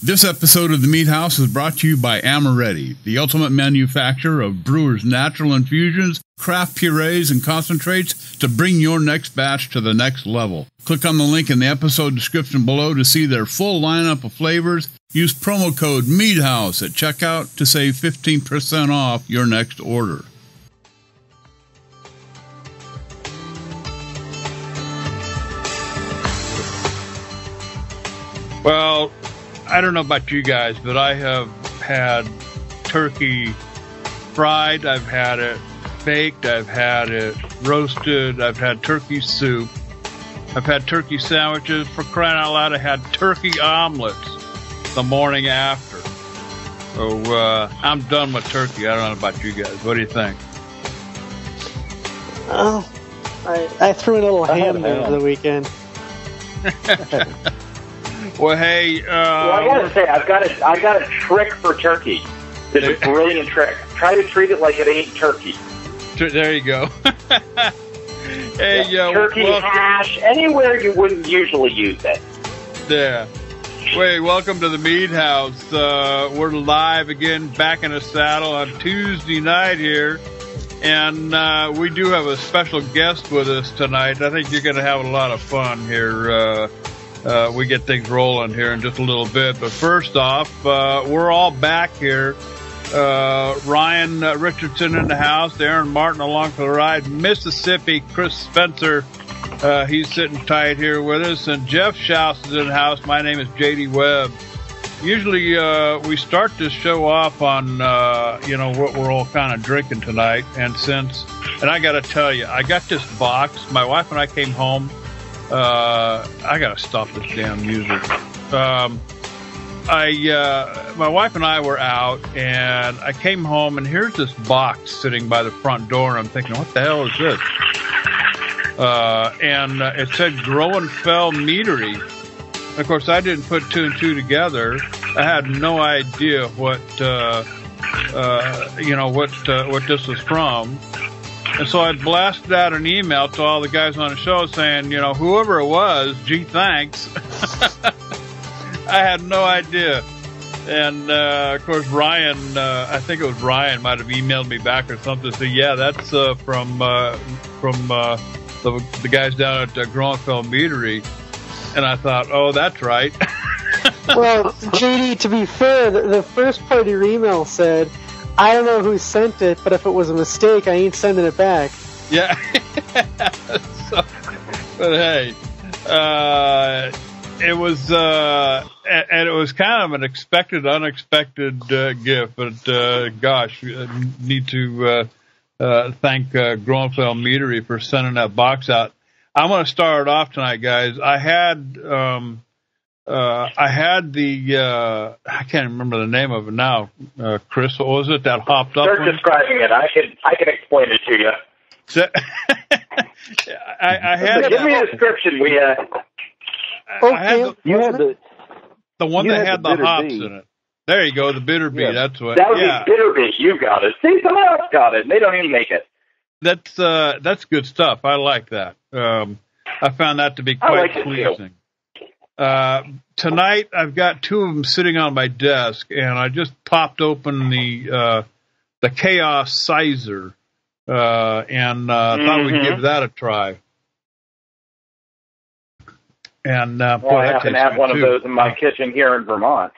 This episode of the Mead House is brought to you by Amoretti, the ultimate manufacturer of brewers' natural infusions, craft purees, and concentrates to bring your next batch to the next level. Click on the link in the episode description below to see their full lineup of flavors. Use promo code MEADHOUSE at checkout to save 15% off your next order. Well, I don't know about you guys, but I have had turkey fried, I've had it baked, I've had it roasted, I've had turkey soup, I've had turkey sandwiches. For crying out loud, I had turkey omelets the morning after. So uh, I'm done with turkey. I don't know about you guys. What do you think? Oh, I, I threw in a little ham ham. over the weekend. Well, hey, uh, Well, I gotta say, I've got a, I got a trick for turkey. It's a brilliant trick. Try to treat it like it ain't turkey. there you go. hey, uh, turkey well- hash, anywhere you wouldn't usually use it. Yeah. Wait, welcome to the Mead House. Uh, we're live again, back in the saddle on Tuesday night here. And uh, we do have a special guest with us tonight. I think you're going to have a lot of fun here. Uh, uh, we get things rolling here in just a little bit. But first off, uh, we're all back here. Uh, Ryan uh, Richardson in the house, Aaron Martin along for the ride, Mississippi, Chris Spencer uh, he's sitting tight here with us, and Jeff Schaus is in the house. My name is JD Webb. Usually, uh, we start this show off on, you know, what we're all kind of drinking tonight. And since, and I got to tell you, I got this box. My wife and I came home. Uh, I got to stop this damn music. Um, I, uh, my wife and I were out, and I came home, and here's this box sitting by the front door, and I'm thinking, what the hell is this? uh, and uh, it said Groennfell Meadery. Of course, I didn't put two and two together. I had no idea what uh, uh, you know what uh, what this was from, and so I blasted out an email to all the guys on the show saying, you know, whoever it was, gee, thanks. I had no idea. And uh, of course, Ryan, uh, I think it was Ryan, might have emailed me back or something. So yeah, that's uh, from uh, from uh, the, the guys down at uh, Groennfell Meadery. And I thought, oh, that's right. well, JD, to be fair, the, the first part of your email said, I don't know who sent it, but if it was a mistake, I ain't sending it back. yeah. so, but hey, uh, it was uh, and it was kind of an expected, unexpected uh, gift. But uh, gosh, I need to uh, uh, thank uh, Groennfell Meadery for sending that box out. I'm going to start off tonight, guys. I had um, uh, I had the uh, I can't remember the name of it now. Uh, Chris, what was it that hopped up? Start one? describing it. I can I can explain it to you. So- I, I had Give me a description. We uh, I had the, you had the the one that had had the the, hops bee. in it. There you go, the bitter bee. Yeah. That's what. that would yeah, be bitter bee. You got it. See, someone else got it. They don't even make it. that's uh, that's good stuff. I like that. Um, I found that to be quite like pleasing. Uh, tonight I've got two of them sitting on my desk, and I just popped open the uh, the Chaos Cyser, uh, and uh, thought we'd give that a try. And uh, boy, Well, I that happen to have one of those in my kitchen here in Vermont.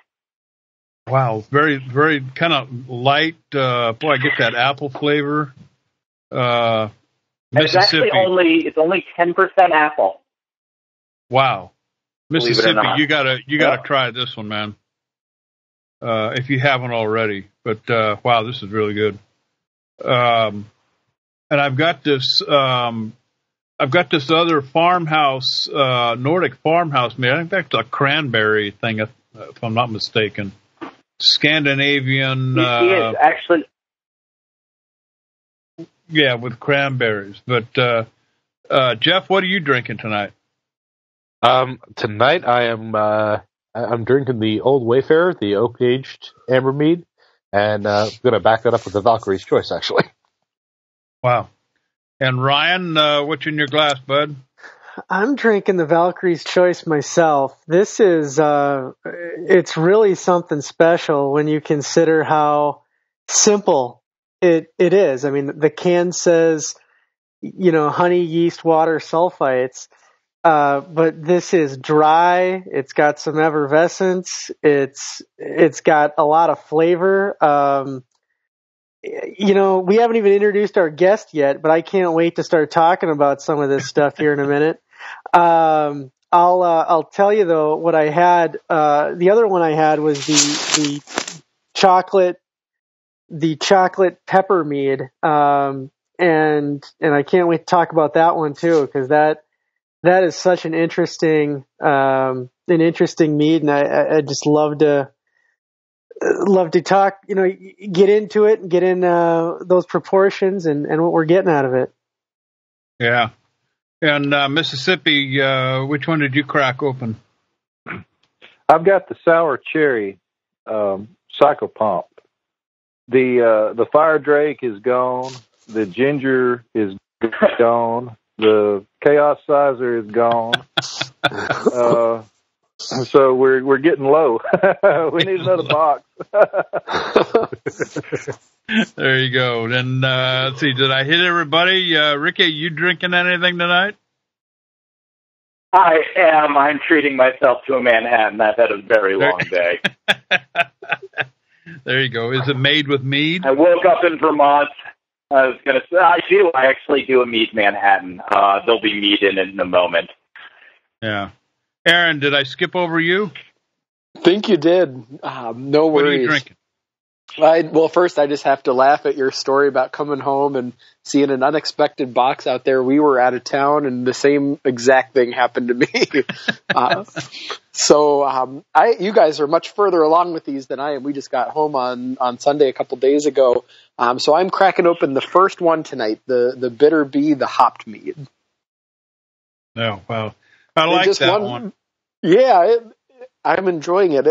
Wow, very, very kind of light. Uh, boy, I get that apple flavor. Uh, And it's Mississippi. actually only it's only ten percent apple. wow, Believe it or Mississippi. You gotta, you gotta Yeah. try this one, man. Uh, if you haven't already, but uh, wow, this is really good. Um, and I've got this. Um, I've got this other farmhouse, uh, Nordic farmhouse made. I think that's a cranberry thing, if, if I'm not mistaken. Scandinavian. He, he uh, is actually Yeah, with cranberries. But uh, uh, Jeff, what are you drinking tonight? Um, tonight I am uh, I- I'm drinking the Old Wayfarer, the oak aged amber mead, and uh, I'm gonna back that up with the Valkyrie's Choice actually. Wow. And Ryan, uh, what's in your glass, bud? I'm drinking the Valkyrie's Choice myself. This is uh, it's really something special when you consider how simple it it is. I mean, the can says, you know, honey, yeast, water, sulfites. Uh, but this is dry. It's got some effervescence. It's it's got a lot of flavor. Um, you know, we haven't even introduced our guest yet, but I can't wait to start talking about some of this stuff here in a minute. Um, I'll uh, I'll tell you though what I had. Uh, the other one I had was the the chocolate the chocolate pepper mead, um, and and I can't wait to talk about that one too because that that is such an interesting um, an interesting mead, and I, I just love to love to talk. You know, get into it and get in uh, those proportions and and what we're getting out of it. Yeah, and uh, Mississippi, uh, which one did you crack open? I've got the sour cherry um, psychopomp. The uh, the fire drake is gone. The ginger is gone. The chaos cyser is gone. uh, so we're we're getting low. we need another box. there you go. Then uh, let's see. Did I hit everybody? Uh, Ricky, you drinking anything tonight? I am. I'm treating myself to a Manhattan. I've had a very long day. there you go. Is it made with mead? I woke up in Vermont. I was gonna say I do. I actually do a mead Manhattan. Uh, there'll be mead in it in a moment. Yeah. Aaron, did I skip over you? Think you did. Um, no What are worries. you drinking? I, well, first I just have to laugh at your story about coming home and seeing an unexpected box out there. We were out of town, and the same exact thing happened to me. uh, so, um, I, you guys are much further along with these than I am. We just got home on on Sunday a couple days ago. Um, so I'm cracking open the first one tonight, the the bitter bee, the hopped mead. No. wow! I like that one. Yeah, it, I'm enjoying it.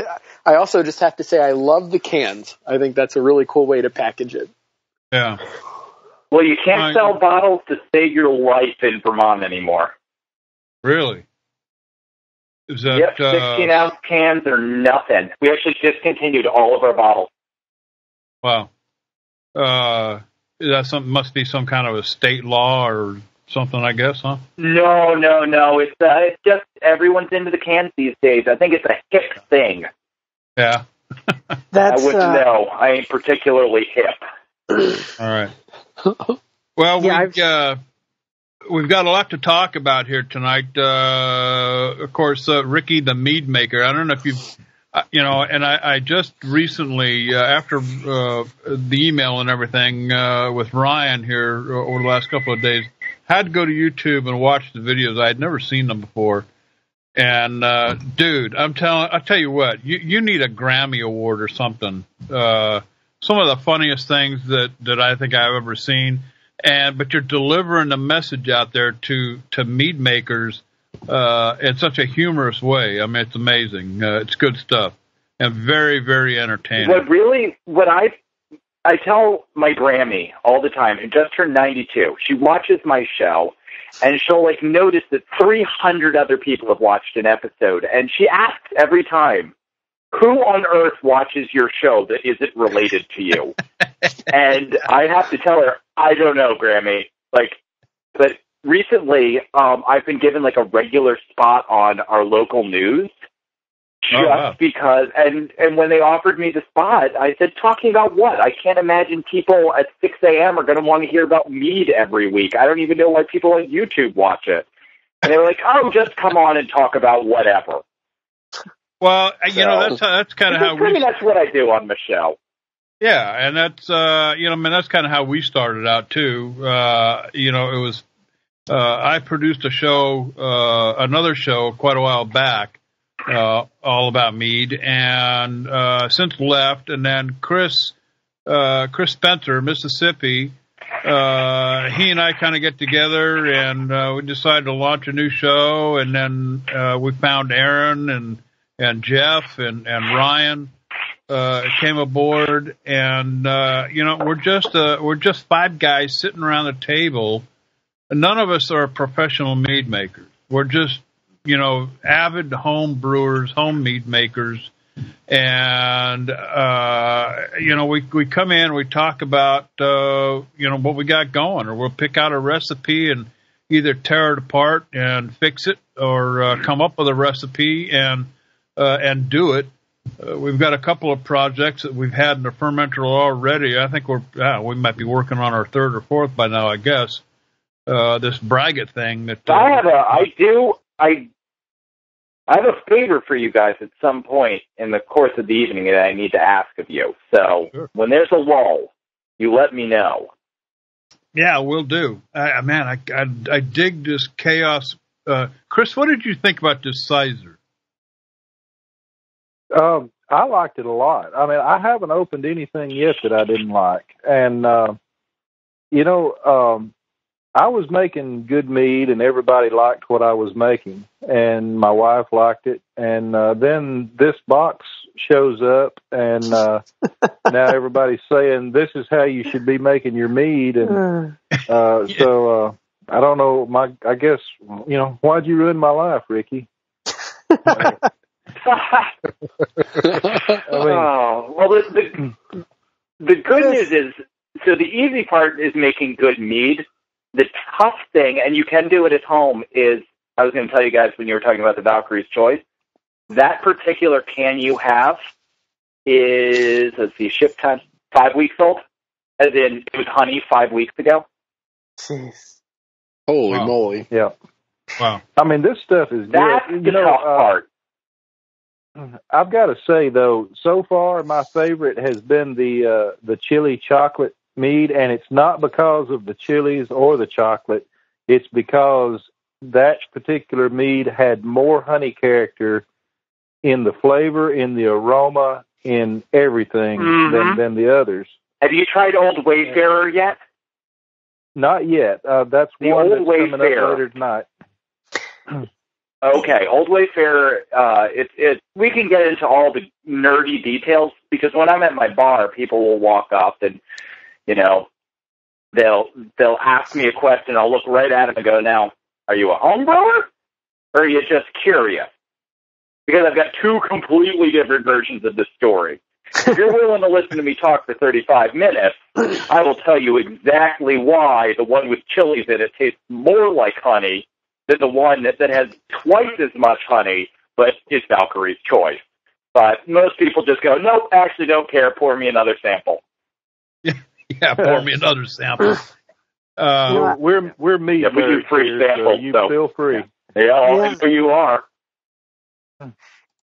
I also just have to say I love the cans. I think that's a really cool way to package it. Yeah. Well, you can't Fine. sell bottles to save your life in Vermont anymore. Really? Is that? yep, uh, 16 ounce cans are nothing. We actually discontinued all of our bottles. Wow. Uh, that some must be some kind of a state law or something? I guess, huh? No, no, no. It's uh, it's just everyone's into the cans these days. I think it's a hip thing. Yeah. That's I wouldn't uh, know. I ain't particularly hip. All right. Well, Yeah, we uh, we've got a lot to talk about here tonight. Uh, of course, uh, Ricky, the mead maker. I don't know if you've, uh, you know, and I, I just recently, uh, after uh, the email and everything uh, with Ryan here over the last couple of days, had to go to YouTube and watch the videos. I had never seen them before. And uh, dude, I'm telling, I tell you what, you you need a Grammy award or something. Uh, some of the funniest things that that I think I've ever seen, and but you're delivering a message out there to to mead makers uh, in such a humorous way. I mean, it's amazing. Uh, it's good stuff and very very entertaining. What really, what I, I tell my Grammy all the time, who just turned 92, she watches my show, and she'll like notice that 300 other people have watched an episode, and she asks every time, who on earth watches your show that isn't related to you? and I have to tell her, I don't know, Grammy. Like, but recently, um, I've been given like a regular spot on our local news. Oh, Just wow. because, and and when they offered me the spot, I said, "Talking about what? I can't imagine people at 6 a.m. are going to want to hear about mead every week. I don't even know why people on YouTube watch it." And they were like, "Oh, just come on and talk about whatever." well, you know that's how, that's kind of how I mean, we that's what I do on michelle. Yeah, and that's uh, you know, I mean, that's kind of how we started out too. Uh, you know, it was uh, I produced a show, uh, another show, quite a while back, uh, all about mead, and uh, since left, and then Chris, uh, Chris Spencer, Mississippi. Uh, he and I kind of get together and uh, we decided to launch a new show, and then uh, we found Aaron and and Jeff and and Ryan came aboard, and you know we're just we're just five guys sitting around the table. None of us are professional mead makers, we're just you know avid home brewers, home mead makers, and uh, you know we we come in, we talk about uh, you know what we got going, or we'll pick out a recipe and either tear it apart and fix it, or uh, come up with a recipe and uh, and do it. Uh, we've got a couple of projects that we've had in the fermenter already. I think we're uh, we might be working on our third or fourth by now, I guess. Uh, this braggot thing that uh, I have a, I do, I, I have a favor for you guys at some point in the course of the evening that I need to ask of you. So Sure. when there's a lull, you let me know. Yeah, we'll do. I, man, I, I I dig this chaos. Uh, Chris, what did you think about this cyser? Um, I liked it a lot. I mean, I haven't opened anything yet that I didn't like, and uh, you know, um, I was making good mead, and everybody liked what I was making, and my wife liked it, and uh, then this box shows up, and uh, now everybody's saying this is how you should be making your mead, and Uh, uh, so uh, I don't know. My, I guess you know, why'd you ruin my life, Ricky? I mean, oh, well, the, the, the good news is, so the easy part is making good mead. The tough thing, and you can do it at home, is I was going to tell you guys when you were talking about the Valkyrie's Choice, that particular can you have is, let's see, ship time, five weeks old. As in, it was honey five weeks ago. Jeez. Holy Wow. moly! yeah. Wow. I mean, this stuff is That's good. the You know, tough uh, part. I've got to say though, so far my favorite has been the uh, the chili chocolate mead, and it's not because of the chilies or the chocolate. It's because that particular mead had more honey character in the flavor, in the aroma, in everything Mhm. than than the others. Have you tried Old Wayfarer yet? Not yet. Uh, that's The one that's coming up later tonight. Okay, Old Wayfarer. Uh, it it we can get into all the nerdy details because when I'm at my bar, people will walk up and you know they'll they'll ask me a question. I'll look right at them and go, "Now, are you a home brewer or are you just curious?" Because I've got two completely different versions of the story. If you're willing to listen to me talk for 35 minutes, I will tell you exactly why the one with chilies in it tastes more like honey than the one that, that has twice as much honey, but is Valkyrie's choice. But most people just go, nope, actually don't care. Pour me another sample. Yeah, pour me another sample. Uh, We're we're meat Yeah, we do free here, so samples, you so- feel free. Yeah, Yeah. so you are.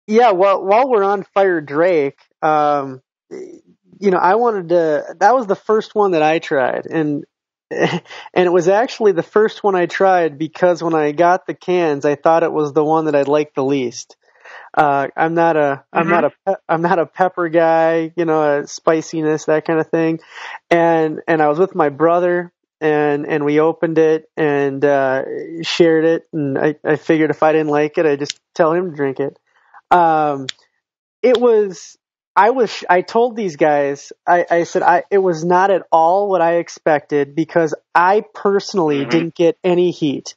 Yeah, well, while we're on Fire Drake, um, you know, I wanted to. That was the first one that I tried, and and it was actually the first one I tried because when I got the cans, I thought it was the one that I liked the least. Uh, I'm not a, I'm not a, pe- I'm not a pepper guy, you know, spiciness, that kind of thing. And, and I was with my brother and, and we opened it and, uh, shared it. And I, I figured if I didn't like it, I'd just tell him to drink it. Um, it was, I was, I told these guys, I, I said, I, it was not at all what I expected because I personally Mhm. didn't get any heat.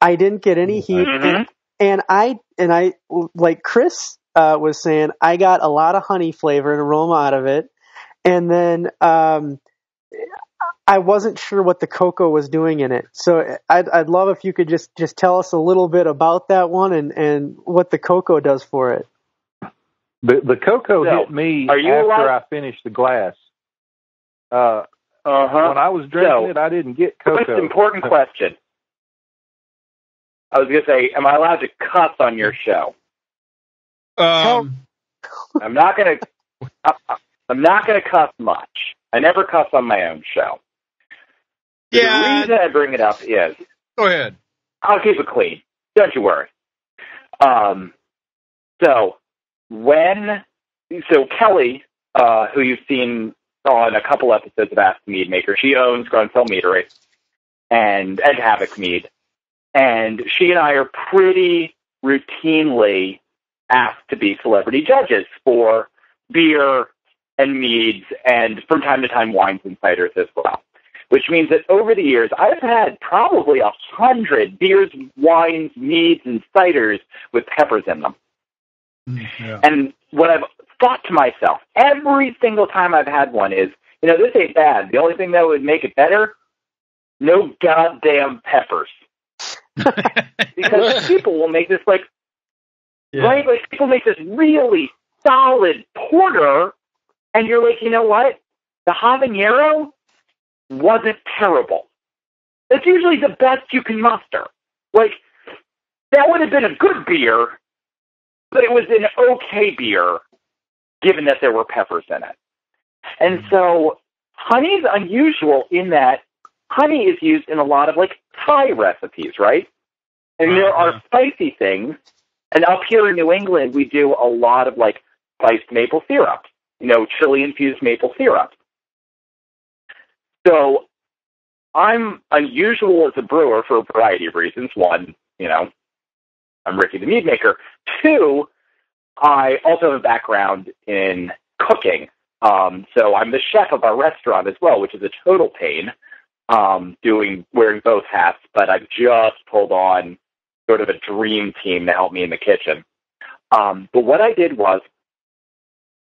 I didn't get any heat Mhm. and, and I, and I, like Chris, uh, was saying, I got a lot of honey flavor and aroma out of it. And then, um, I wasn't sure what the cocoa was doing in it. So I'd, I'd love if you could just, just tell us a little bit about that one and, and what the cocoa does for it. The the cocoa So, hit me are you after allowed- I finished the glass. Uh, Uh huh. when I was drinking So, it, I didn't get cocoa. Most cocoa. important question. I was going to say, am I allowed to cuss on your show? um, I'm not going to. I'm not going to cuss much. I never cuss on my own show. Yeah. The yeah, reason I bring it up is go ahead. I'll keep it clean. Don't you worry. Um, so when so Kelly, uh, who you've seen on a couple episodes of Ask the Mead Maker, she owns Groennfell Meadery and and Havoc Mead, and she and I are pretty routinely asked to be celebrity judges for beer and meads, and from time to time wines and ciders as well. which means that over the years, I've had probably a hundred beers, wines, meads, and ciders with peppers in them. Mm, yeah. And what I've thought to myself every single time I've had one is, you know, this ain't bad. The only thing that would make it better, no goddamn peppers. because people will make this like Yeah. right? Like people make this really solid porter, and you're like, you know what? The habanero wasn't terrible. It's usually the best you can muster. Like that would have been a good beer, but it was an okay beer, given that there were peppers in it. And mm. so, honey is unusual in that honey is used in a lot of like Thai recipes, right? And there are spicy things and up here in New England, we do a lot of like spiced maple syrup, you know, chili infused maple syrup. So I'm unusual as a brewer for a variety of reasons. One, you know, I'm Ricky the mead maker. Two, I also have a background in cooking. Um, so I'm the chef of our restaurant as well, which is a total pain, um, doing wearing both hats. But I've just pulled on sort of a dream team to help me in the kitchen. Um, but what I did was,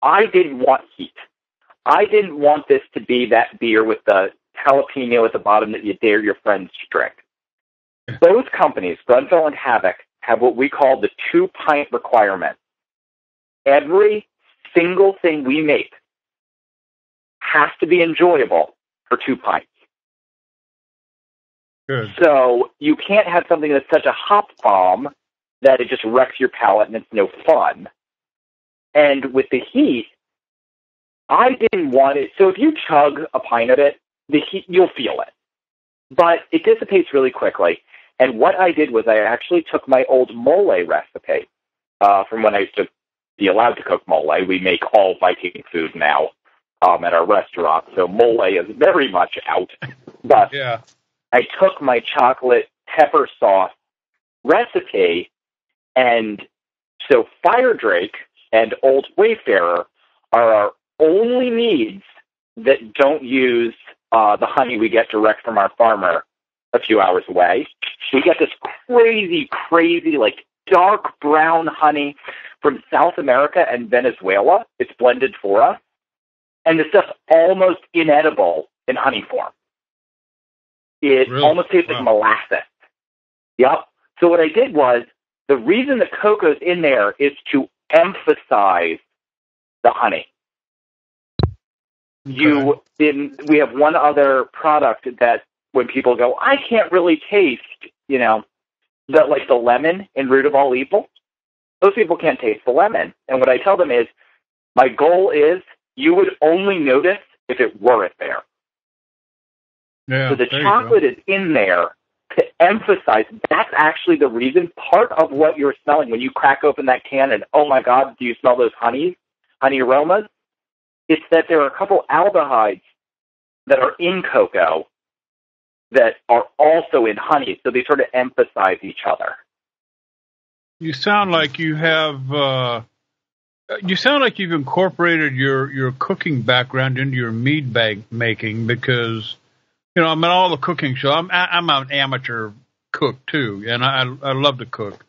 I didn't want heat. I didn't want this to be that beer with the jalapeno at the bottom that you dare your friends to drink. Both companies, Groennfell and Havoc, have what we call the two pint requirement. Every single thing we make has to be enjoyable for two pints. Good. So you can't have something that's such a hop bomb that it just wrecks your palate and it's no fun. And with the heat, I didn't want it. So if you chug a pint of it, the heat you'll feel it, but it dissipates really quickly. And what I did was I actually took my old mole recipe uh, from when I used to be allowed to cook mole. We make all Viking food now um, at our restaurant, so mole is very much out. But Yeah. I took my chocolate pepper sauce recipe, and so Fire Drake and Old Wayfarer are our only needs that don't use uh, the honey we get direct from our farmer a few hours away. We get this crazy, crazy, like dark brown honey from South America and Venezuela. It's blended for us. And the stuff's almost inedible in honey form. It Really? almost tastes like molasses. Yep. So what I did was the reason the cocoa's in there is to emphasize the honey. You in we have one other product that when people go, I can't really taste, you know, the like the lemon in root of all evil. Those people can't taste the lemon. And what I tell them is my goal is you would only notice if it weren't there. Yeah. So the there you go. chocolate is in there to emphasize that's actually the reason. Part of what you're smelling when you crack open that can and oh my god, do you smell those honeys, honey aromas? It's that there are a couple aldehydes that are in cocoa that are also in honey, so they sort of emphasize each other. You sound like you have. Uh, you sound like you've incorporated your your cooking background into your mead bag making because, you know, I'm in all the cooking shows. I'm I'm an amateur cook too, and I I love to cook.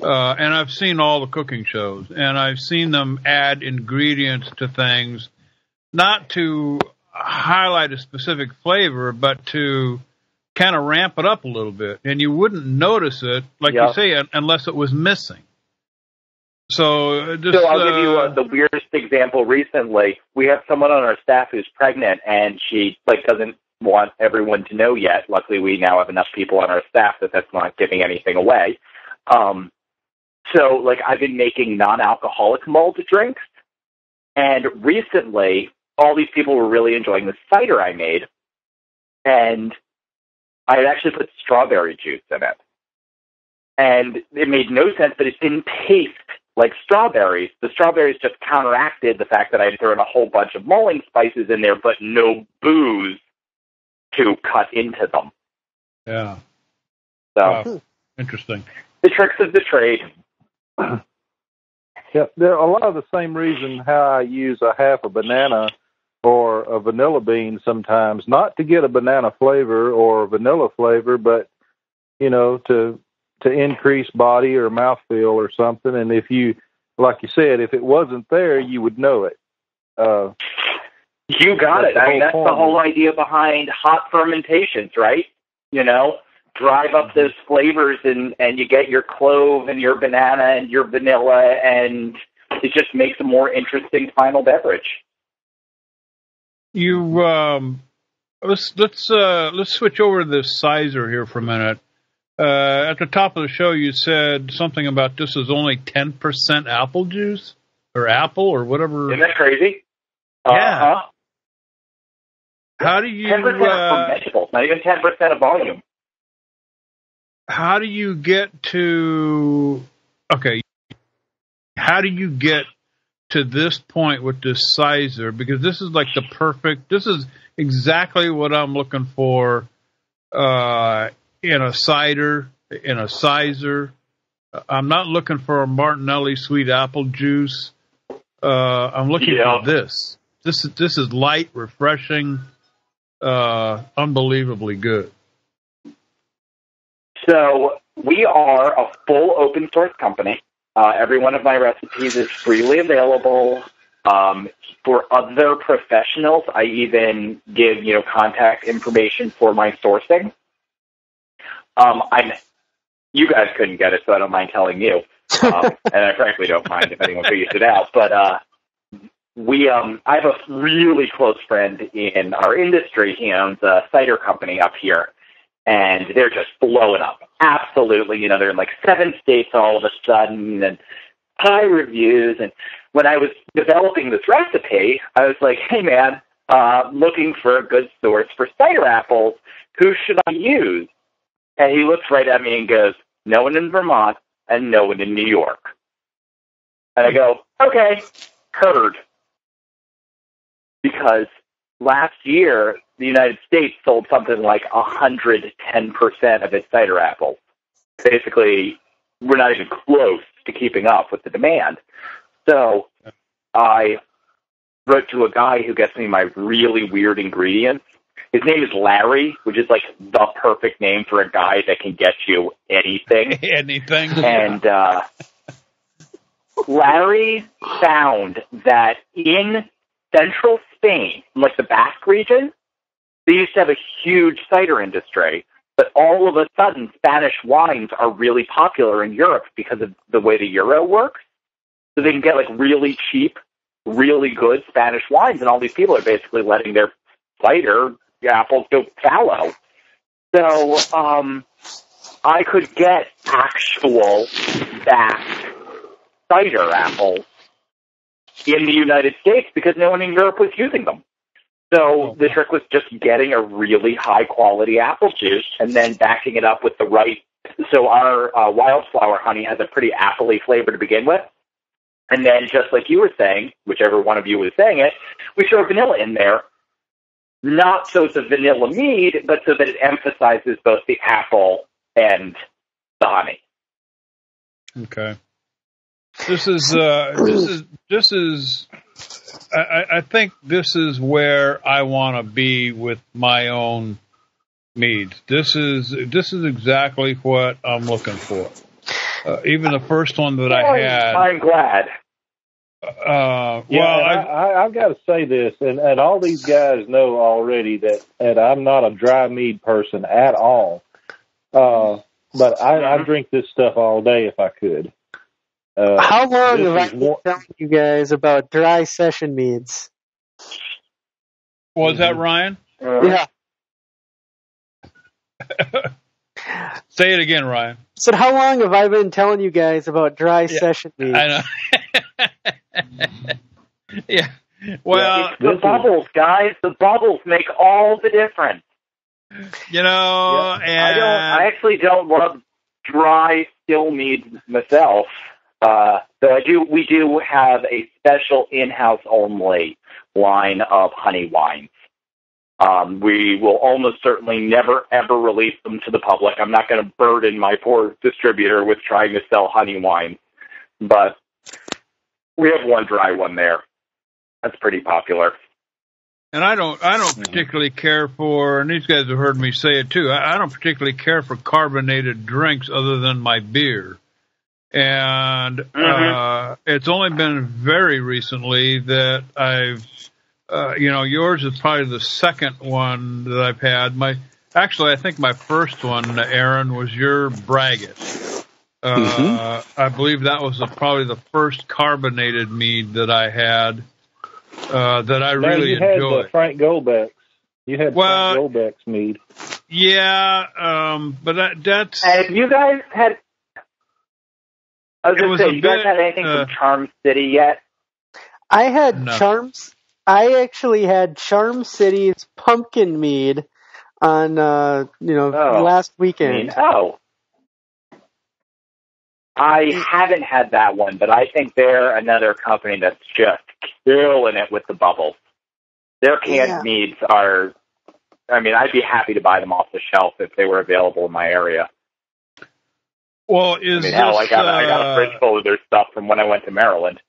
Uh, and I've seen all the cooking shows, and I've seen them add ingredients to things, not to highlight a specific flavor, but to kind of ramp it up a little bit, and you wouldn't notice it, like Yeah. you say, unless it was missing. So, uh, just, So I'll give you uh, uh, the weirdest example. Recently, we have someone on our staff who's pregnant, and she like doesn't want everyone to know yet. Luckily, we now have enough people on our staff that that's not giving anything away. Um, so, like, I've been making non-alcoholic mulled drinks, and recently, all these people were really enjoying the cider I made, and I had actually put strawberry juice in it, and it made no sense, but it didn't taste like strawberries. The strawberries just counteracted the fact that I had thrown a whole bunch of mulling spices in there, but no booze to cut into them. yeah, So Wow. interesting. the tricks of the trade. Yeah, there are a lot of the same reason how I use a half a banana or a vanilla bean sometimes, not to get a banana flavor or a vanilla flavor, but you know, to to increase body or mouthfeel or something. And if you, like you said, if it wasn't there, you would know it. Uh, you got That's it. I mean, that's the whole idea behind hot fermentations, right? You know, drive up those flavors and and you get your clove and your banana and your vanilla and it just makes a more interesting final beverage. You um, let's let's uh, let's switch over to this cyser here for a minute. Uh, at the top of the show, you said something about this is only ten percent apple juice or apple or whatever. Isn't that crazy? Yeah. Uh-huh. How do you Ten percent uh, fermentables, not even ten percent of volume. how do you get to okay? How do you get to this point with this cyser? Because this is like the perfect. This is exactly what I'm looking for uh, in a cider, in a cyser. I'm not looking for a Martinelli sweet apple juice. Uh, I'm looking Yeah. for this. This is this is light, refreshing, uh, unbelievably good. So we are a full open source company. Uh, every one of my recipes is freely available. Um, for other professionals, I even give you know contact information for my sourcing. Um, I'm you guys couldn't get it, so I don't mind telling you, um, and I frankly don't mind if anyone figures it out. But uh, we, um, I have a really close friend in our industry. He owns a cider company up here, and they're just blowing up. Absolutely, you know, they're in like seven states all of a sudden, and high reviews. And when I was developing this recipe, I was like, "Hey, man, uh, looking for a good source for cider apples. Who should I use?" And he looks right at me and goes, "No one in Vermont and no one in New York." And I go, "Okay, heard." Because last year the United States sold something like 110% of its cider apples. Basically, we're not even close to keeping up with the demand. So I wrote to a guy who gets me my really weird ingredients. His name is Larry, which is like the perfect name for a guy that can get you anything. Anything? And uh, Larry found that in central Spain, like the Basque region, they used to have a huge cider industry. But all of a sudden, Spanish wines are really popular in Europe because of the way the euro works. So they can get like really cheap, really good Spanish wines, and all these people are basically letting their cider apples go fallow. So um, I could get actual Basque cider apples in the United States because no one in Europe was using them. So the trick was just getting a really high quality apple juice and then backing it up with the right. So our uh, wildflower honey has a pretty appley flavor to begin with. And then just like you were saying, whichever one of you was saying it, we throw vanilla in there. Not so it's a vanilla mead, but so that it emphasizes both the apple and the honey. Okay. This is uh, this is this is. I, I- I think this is where I want to be with my own meads. This is this is exactly what I'm looking for. Uh, even the first one that I had. I'm glad. Uh, Yeah, well, and I, I, I, I've got to say this, and, and all these guys know already that, that I'm not a dry mead person at all. Uh, but I, I drink this stuff all day if I could. Uh, How long have I been one- telling you guys about dry session meads? was that Ryan? Yeah. Say it again, Ryan. So how long have I been telling you guys about dry Yeah, session meads? I know. yeah. Well, it's the bubbles, guys. The bubbles make all the difference. you know, and I don't. I actually don't love dry still mead myself. Uh, though I do. We do have a special in-house only line of honey wines. Um, we will almost certainly never ever release them to the public. I'm not going to burden my poor distributor with trying to sell honey wine, but we have one dry one there. That's pretty popular. and I don't I don't particularly care for and these guys have heard me say it too. I, I don't particularly care for carbonated drinks other than my beer. And uh, it's only been very recently that I've uh, you know yours is probably the second one that I've had. My actually I think my first one, Aaron, was your Braggot. Uh, I believe that was the, probably the first carbonated mead that I had uh, that I No, really you had enjoyed. uh, Frank Goldbeck's. You had Well- Frank Goldbeck's mead. Yeah, um, but that that's Have you guys had? I was going to a say, you guys had anything uh, from Charm City yet? I had No. Charms. I actually had Charm City's pumpkin mead on, uh, you know, Oh. last I mean, weekend. oh. I haven't had that one, but I think they're another company that's just killing it with the bubbles. Their canned Yeah. meads are, I mean, I'd be happy to buy them off the shelf if they were available in my area. Well I is mean, hell, I got, I got a uh, fridge full of their stuff from when I went to Maryland.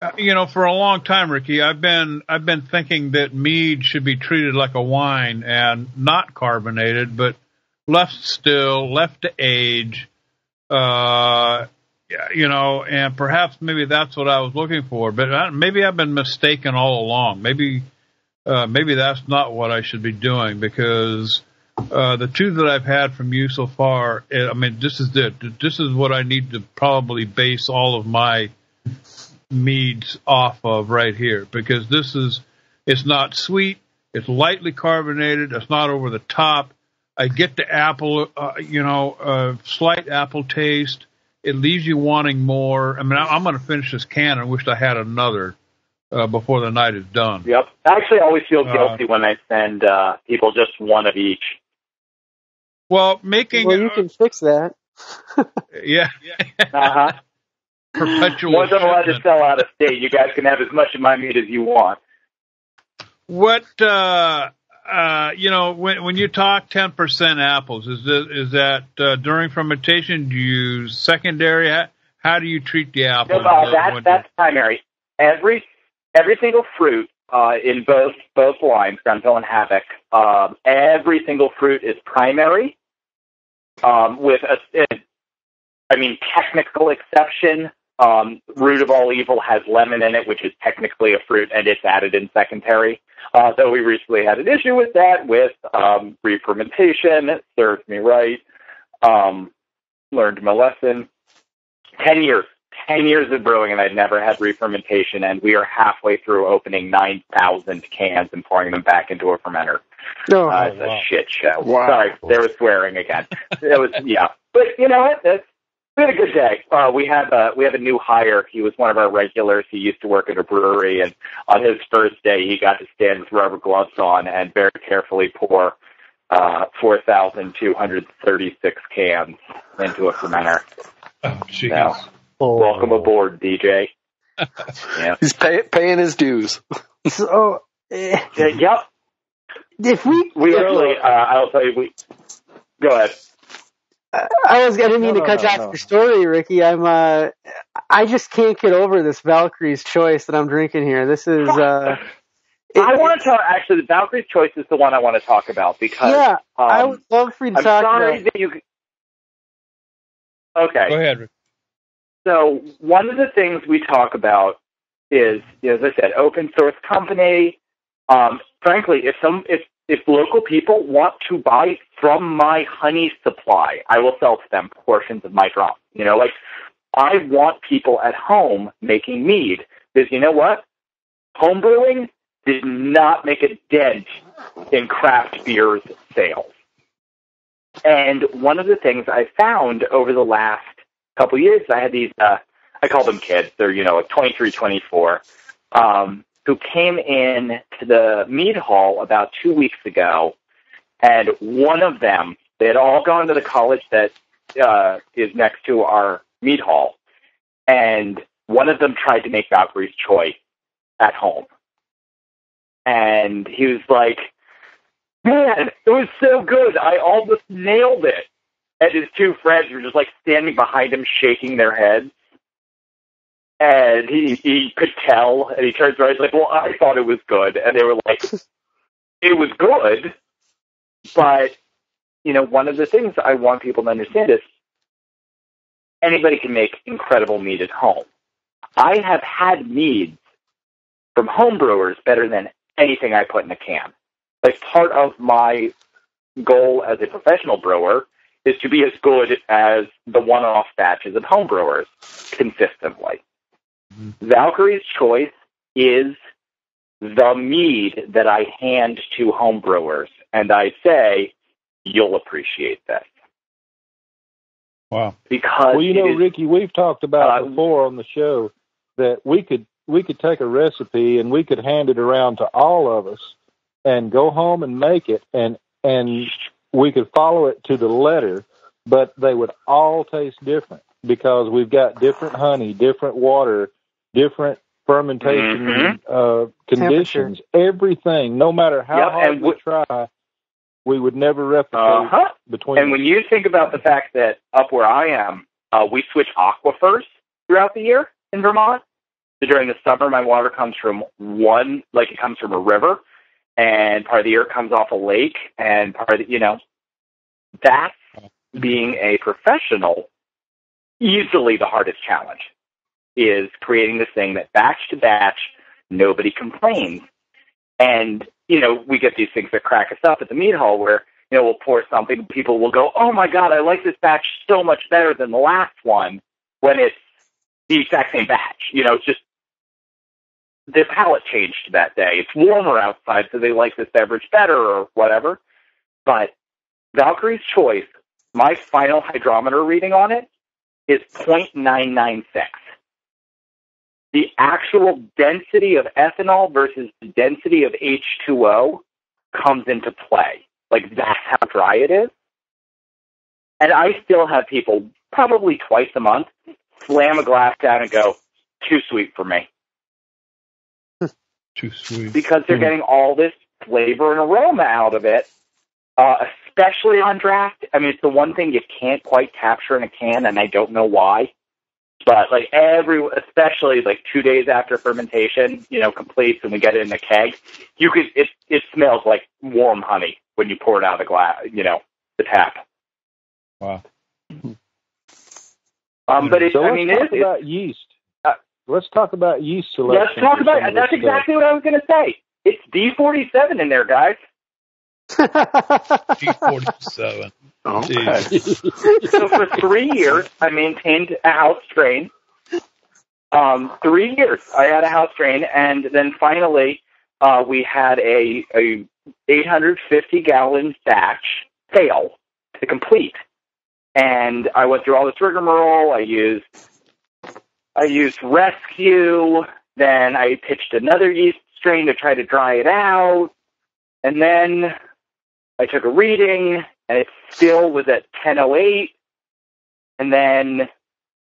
Uh, you know, for a long time, Ricky, I've been I've been thinking that mead should be treated like a wine and not carbonated, but left still, left to age. Uh, you know, and perhaps maybe that's what I was looking for, but I, maybe I've been mistaken all along. Maybe uh, maybe that's not what I should be doing because uh, the two that I've had from you so far, I mean, this is it. This is what I need to probably base all of my meads off of right here because this is it's not sweet. It's lightly carbonated. It's not over the top. I get the apple uh, you know uh, slight apple taste. It leaves you wanting more. I mean I, i'm going to finish this can. And wish i had another uh, before the night is done. Yep. I actually always feel Uh, guilty when I send uh, people just one of each. Well making Well, you can fix that. yeah Uh huh. perpetual I'm allowed to sell out of state, you guys can have as much of my meat as you want. What uh uh you know when when you talk ten percent apples is that is that uh, during fermentation do you use secondary how, how do you treat the No, apple? uh, that's that's primary. Every every single fruit uh, in both both lines, Groennfell and Havoc, um, every single fruit is primary. Um, with a, I mean, technical exception. Um, root of all evil has lemon in it, which is technically a fruit, and it's added in secondary. Uh, though we recently had an issue with that with um, re-fermentation. It served me right. Um, learned my lesson. Ten years 10 years of brewing and I'd never had re-fermentation and we are halfway through opening 9,000 cans and pouring them back into a fermenter. No, Uh, it's wow. a shit show. Wow. Sorry, there was swearing again. it was, yeah. But you know what? It's been a good day. Uh, we have a, we have a new hire. He was one of our regulars. He used to work at a brewery and on his first day he got to stand with rubber gloves on and very carefully pour uh, 4,236 cans into a fermenter. Oh, jeez. So, Oh. welcome aboard, DJ. yeah. He's pay, paying his dues. So, eh, Yeah, Yep. If we, We actually, uh, I'll tell you, we, go ahead. I was, I didn't mean No, to no, cut no, you off no. your story, Ricky. I'm, uh, I just can't get over this Valkyrie's choice that I'm drinking here. This is, uh, it- I want to talk, actually, the Valkyrie's Choice is the one I want to talk about because, yeah, um, I would love for you to I'm talk sorry about. that you, okay. Go ahead. Rick. So one of the things we talk about is, as I said, open source company. Um, frankly, if some if if local people want to buy from my honey supply, I will sell to them portions of my drum. You know, like I want people at home making mead because you know what? Home brewing did not make a dent in craft beer's sales. And one of the things I found over the last couple years, I had these, uh, I call them kids. They're, you know, like 23, 24, um, who came in to the mead hall about two weeks ago. And one of them, they had all gone to the college that, uh, is next to our mead hall. And one of them tried to make Valkyrie's choice at home. And he was like, man, it was so good. I almost nailed it and his two friends were just like standing behind him, shaking their heads. And he he could tell, and he turns around, he's like, "Well, I thought it was good," and they were like, "It was good," but you know, one of the things I want people to understand is anybody can make incredible mead at home. I have had meads from homebrewers better than anything I put in a can. Like part of my goal as a professional brewer is to be as good as the one-off batches of homebrewers consistently. Valkyrie's choice is the mead that I hand to homebrewers, and I say, you'll appreciate this. Wow. Because well, you know, is, Ricky, we've talked about uh, before on the show that we could we could take a recipe and we could hand it around to all of us and go home and make it and and we could follow it to the letter, but they would all taste different because we've got different honey, different water, different fermentation mm-hmm. uh, conditions, everything. No matter how yep, hard we try, we would never replicate uh-huh. between. And when you think about the fact that up where I am, uh, we switch aquifers throughout the year in Vermont. So during the summer, my water comes from one, like it comes from a river, and part of the year comes off a lake, and part of the, you know, that's being a professional easily the hardest challenge is creating this thing that batch to batch nobody complains. And you know we get these things that crack us up at the mead hall where you know we'll pour something people will go oh my god i like this batch so much better than the last one when it's the exact same batch. You know it's just the palate changed that day. It's warmer outside so they like this beverage better or whatever. But valkyrie's choice my final hydrometer reading on it is 0.996. The actual density of ethanol versus the density of H2O comes into play. Like that's how dry it is. And I still have people probably twice a month slam a glass down and go, too sweet for me. too sweet. Because they're mm. getting all this flavor and aroma out of it, uh, especially on draft. I mean, it's the one thing you can't quite capture in a can, and I don't know why. But like every, especially like two days after fermentation, you know, completes, and we get it in a keg, you could it it smells like warm honey when you pour it out of the glass, you know, the tap. Wow. Um, but it, so I mean, let's talk it, about yeast. Uh, let's talk about yeast selection. Let's talk about. That's exactly what I was going to say. It's D forty seven in there, guys. G47. Okay. so for three years, I maintained a house strain. Um, three years, I had a house strain, and then finally, uh, we had a, a 850 gallon batch fail to complete. And I went through all this rigmarole. I used, I used rescue. Then I pitched another yeast strain to try to dry it out. And then I took a reading and it still was at 10:08 and then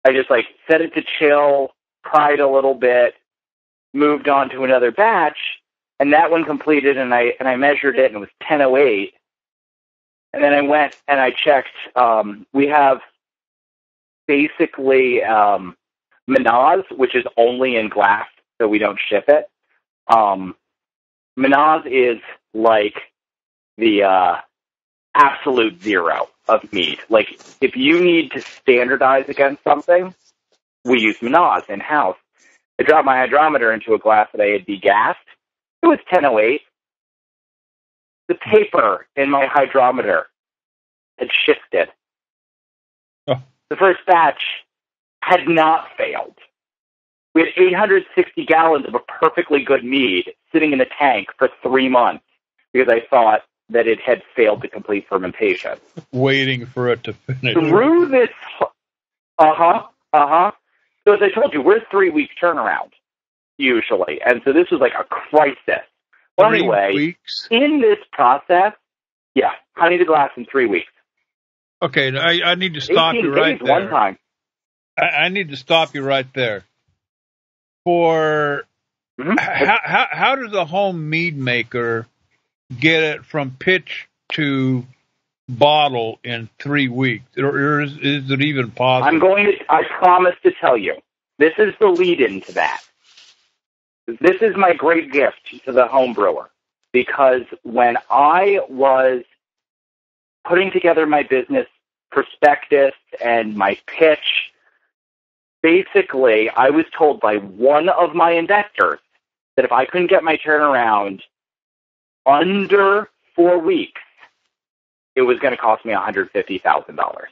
I just like set it to chill, cried a little bit, moved on to another batch and that one completed and I and I measured it and it was 10:08 and then I went and I checked um we have basically um Manaz, which is only in glass, so we don't ship it. Um, Manaz is like the uh, absolute zero of mead. Like, if you need to standardize against something, we use Manaz in house. I dropped my hydrometer into a glass that I had degassed. It was 1008. The paper in my hydrometer had shifted. Oh. The first batch had not failed. We had 860 gallons of a perfectly good mead sitting in the tank for three months because I thought that it had failed to complete fermentation. Waiting for it to finish. Through this, uh huh, uh huh. So as I told you, we're three week turnaround usually, and so this was like a crisis. Well, three anyway, weeks. in this process, yeah, honey to glass in three weeks. Okay, I, I need to stop you right there. One time. I, I, need to stop you right there. For mm-hmm. how, how how does a home mead maker get it from pitch to bottle in three weeks, or is, is it even possible? I'm going to. I promise to tell you. this is the lead into that. This is my great gift to the home brewer because when I was putting together my business prospectus and my pitch, basically I was told by one of my investors that if I couldn't get my turnaround under four weeks, it was going to cost me $150,000.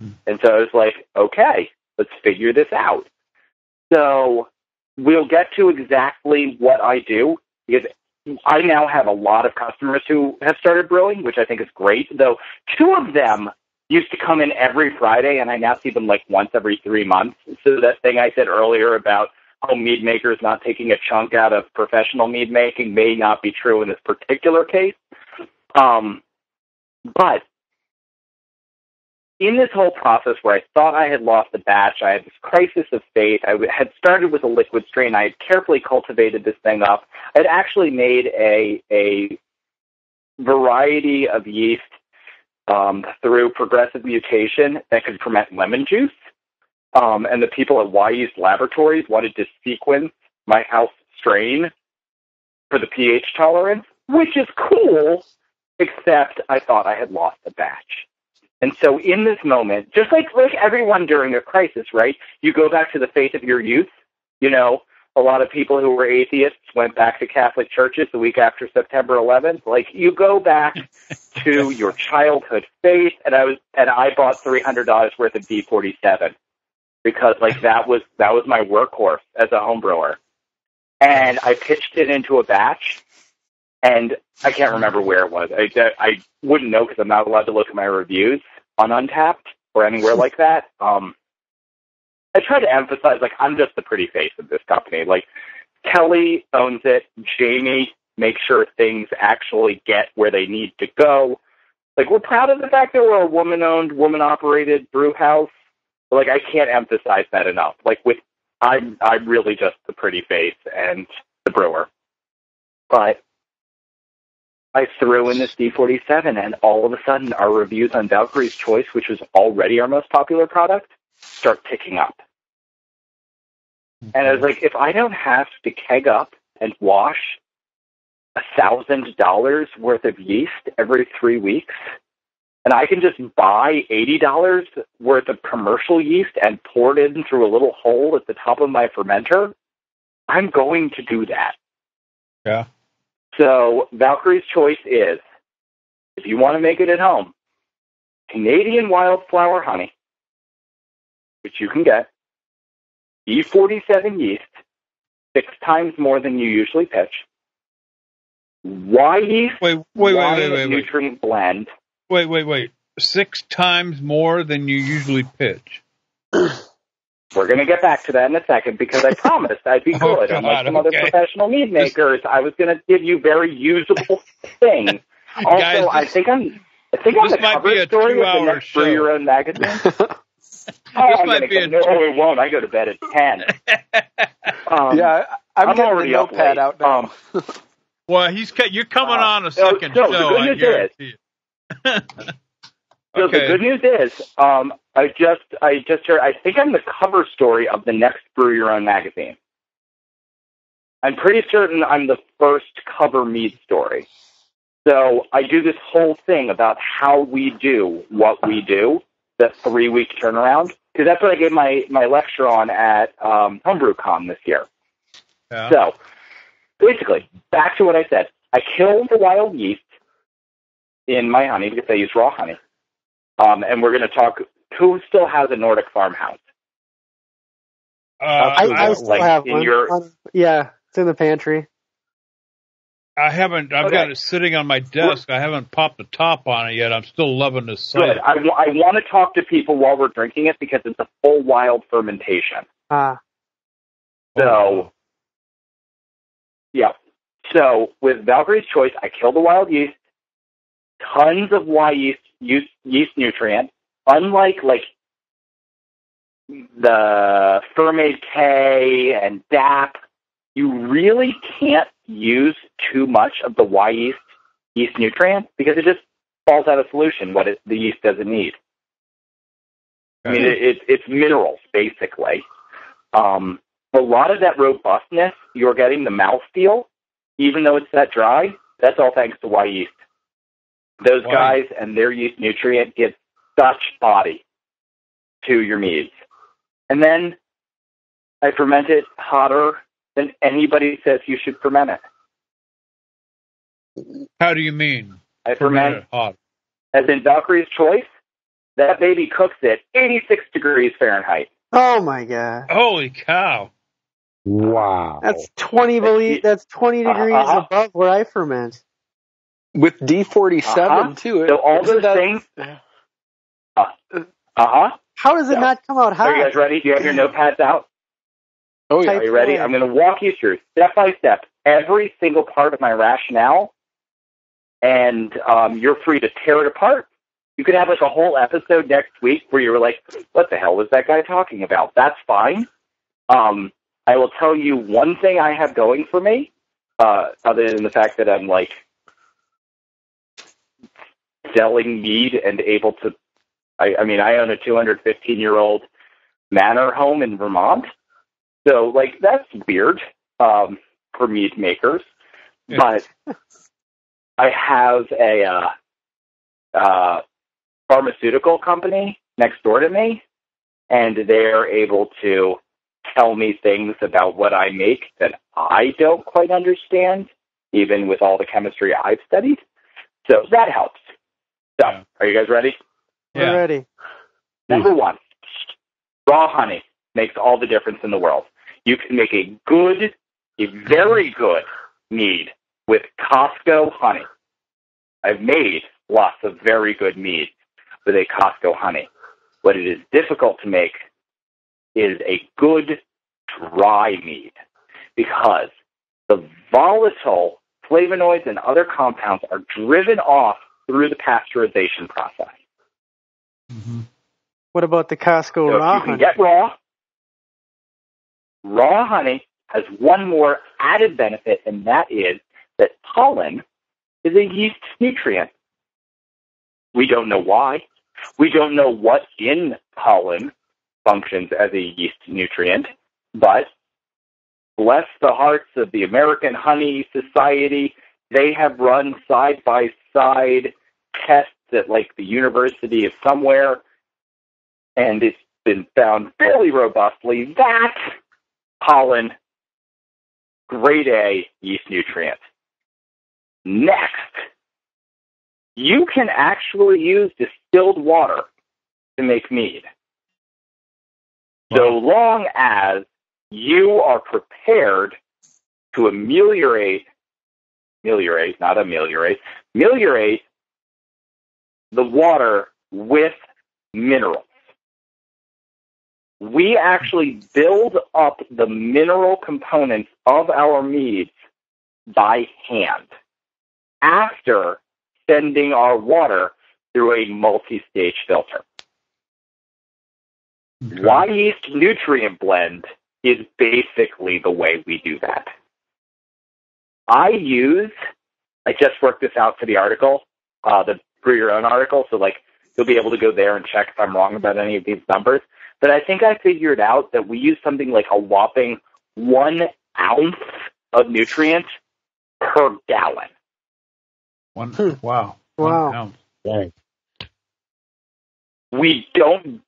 Hmm. And so I was like, okay, let's figure this out. So we'll get to exactly what I do because I now have a lot of customers who have started brewing, which I think is great. Though two of them used to come in every Friday, and I now see them like once every three months. So that thing I said earlier about home mead makers not taking a chunk out of professional mead making may not be true in this particular case. Um, but in this whole process where I thought I had lost the batch, I had this crisis of faith. I had started with a liquid strain. I had carefully cultivated this thing up. I had actually made a a variety of yeast um, through progressive mutation that could ferment lemon juice. Um, and the people at Wyeast Laboratories wanted to sequence my house strain for the pH tolerance, which is cool, except I thought I had lost the batch. And so in this moment, just like like everyone during a crisis, right? You go back to the faith of your youth. You know, a lot of people who were atheists went back to Catholic churches the week after September 11th. Like you go back to your childhood faith, and I was and I bought three hundred dollars worth of D47 because like that was that was my workhorse as a home brewer, and I pitched it into a batch, and I can't remember where it was. I I wouldn't know because I'm not allowed to look at my reviews on Untappd or anywhere like that. Um, I try to emphasize like I'm just the pretty face of this company. Like Kelly owns it, Jamie makes sure things actually get where they need to go. Like we're proud of the fact that we're a woman-owned, woman-operated brew house. But, like I can't emphasize that enough. Like with I'm I'm really just the pretty face and the brewer. But I threw in this D47, and all of a sudden, our reviews on Valkyrie's Choice, which was already our most popular product, start picking up. And I was mm-hmm. like, if I don't have to keg up and wash a thousand dollars worth of yeast every three weeks, and I can just buy eighty dollars worth of commercial yeast and pour it in through a little hole at the top of my fermenter, I'm going to do that. Yeah. So Valkyrie's choice is, if you want to make it at home, Canadian wildflower honey, which you can get, D47 yeast, six times more than you usually pitch. Wyeast, Wait, wait, wait, wait, wait, nutrient blend. Wait, wait, wait. Six times more than you usually pitch. We're going to get back to that in a second because I promised I'd be Oh, good. Unlike God, some other okay. professional mead makers, I was going to give you very usable things. Also, Guys, I think I'm. I think I'm this the might cover be a story of the two-hour next Brew show. Your Own magazine. oh, I'm might be a no, it won't. I go to bed at ten. Um, yeah, I- I'm, I'm already up notepad late. out now. Um, Well, he's you're coming Uh, on a so- second so the show. good I news is- you. So the good news is, um, I just I just heard. I think I'm the cover story of the next Brew Your Own magazine. I'm pretty certain I'm the first cover mead story. So I do this whole thing about how we do what we do, the three week turnaround, because that's what I gave my my lecture on at um, HomebrewCon this year. Yeah. So basically, back to what I said. I kill the wild yeast in my honey because I use raw honey. Um, and we're going to talk who still has a Nordic farmhouse. Uh, I, I- I still like, have in one. your- yeah, it's in the pantry. I haven't. I've Okay. got it sitting on my desk. I haven't popped the top on it yet. I'm still loving this site. Good. I, I want to talk to people while we're drinking it because it's a full wild fermentation. Ah, So, yeah. So with Valkyrie's Choice, I kill the wild yeast, tons of Wyeast, yeast, yeast nutrient. Unlike like the Fermaid K and DAP, you really can't use too much of the Wyeast yeast nutrient because it just falls out of solution what it, the yeast doesn't need. I mean, it, it, it's minerals basically. Um, a lot of that robustness you're getting, the mouthfeel, even though it's that dry, that's all thanks to Wyeast. Those Why? guys and their yeast nutrient give such body to your meads. And then I ferment it hotter than anybody says you should ferment it. How do you mean? I ferment hot. as in Valkyrie's choice. That baby cooks at 86 degrees Fahrenheit. Oh my god. Holy cow! Wow. That's 20 belie- that's 20 degrees Uh-huh. above where I ferment. With D47 Uh-huh. too. So all Isn't those that- things. Uh huh. How does it Yeah. not come out hot? Are you guys ready? Do you have your notepads out? Oh yeah. Type Are you ready? away. I'm going to walk you through step by step every single part of my rationale, and um, you're free to tear it apart. You could have like a whole episode next week where you were like, "What the hell was that guy talking about?" That's fine. Um, I will tell you one thing I have going for me, uh, other than the fact that I'm like selling mead and able to. I, I mean, I own a 215 year old manor home in Vermont. So, like, that's weird um, for meat makers. But I have a uh, uh, pharmaceutical company next door to me, and they're able to tell me things about what I make that I don't quite understand, even with all the chemistry I've studied. So that helps. So, Yeah. are you guys ready? We're Yeah. ready. Number one, raw honey makes all the difference in the world. You can make a good, a very good mead with Costco honey. I've made lots of very good mead with a Costco honey. What it is difficult to make is a good dry mead because the volatile flavonoids and other compounds are driven off through the pasteurization process. Mhm. What about the Costco So raw if you can honey? get raw, raw honey has one more added benefit, and that is that pollen is a yeast nutrient. We don't know why. We don't know what in pollen functions as a yeast nutrient, but bless the hearts of the American Honey Society, they have run side by side tests at like the University of somewhere, and it's been found fairly robustly that pollen, grade A yeast nutrient. Next, you can actually use distilled water to make mead. So long as you are prepared to ameliorate, ameliorate, not ameliorate, ameliorate the water with minerals. We actually build up the mineral components of our meads by hand after sending our water through a multi-stage filter. Okay. Wyeast nutrient blend is basically the way we do that. I use, I just worked this out for the article, uh, the Brew Your Own article, so like you'll be able to go there and check if I'm wrong about any of these numbers. But I think I figured out that we use something like a whopping one ounce of nutrient per gallon. One, Hmm. wow. Wow. One ounce. Dang. we don't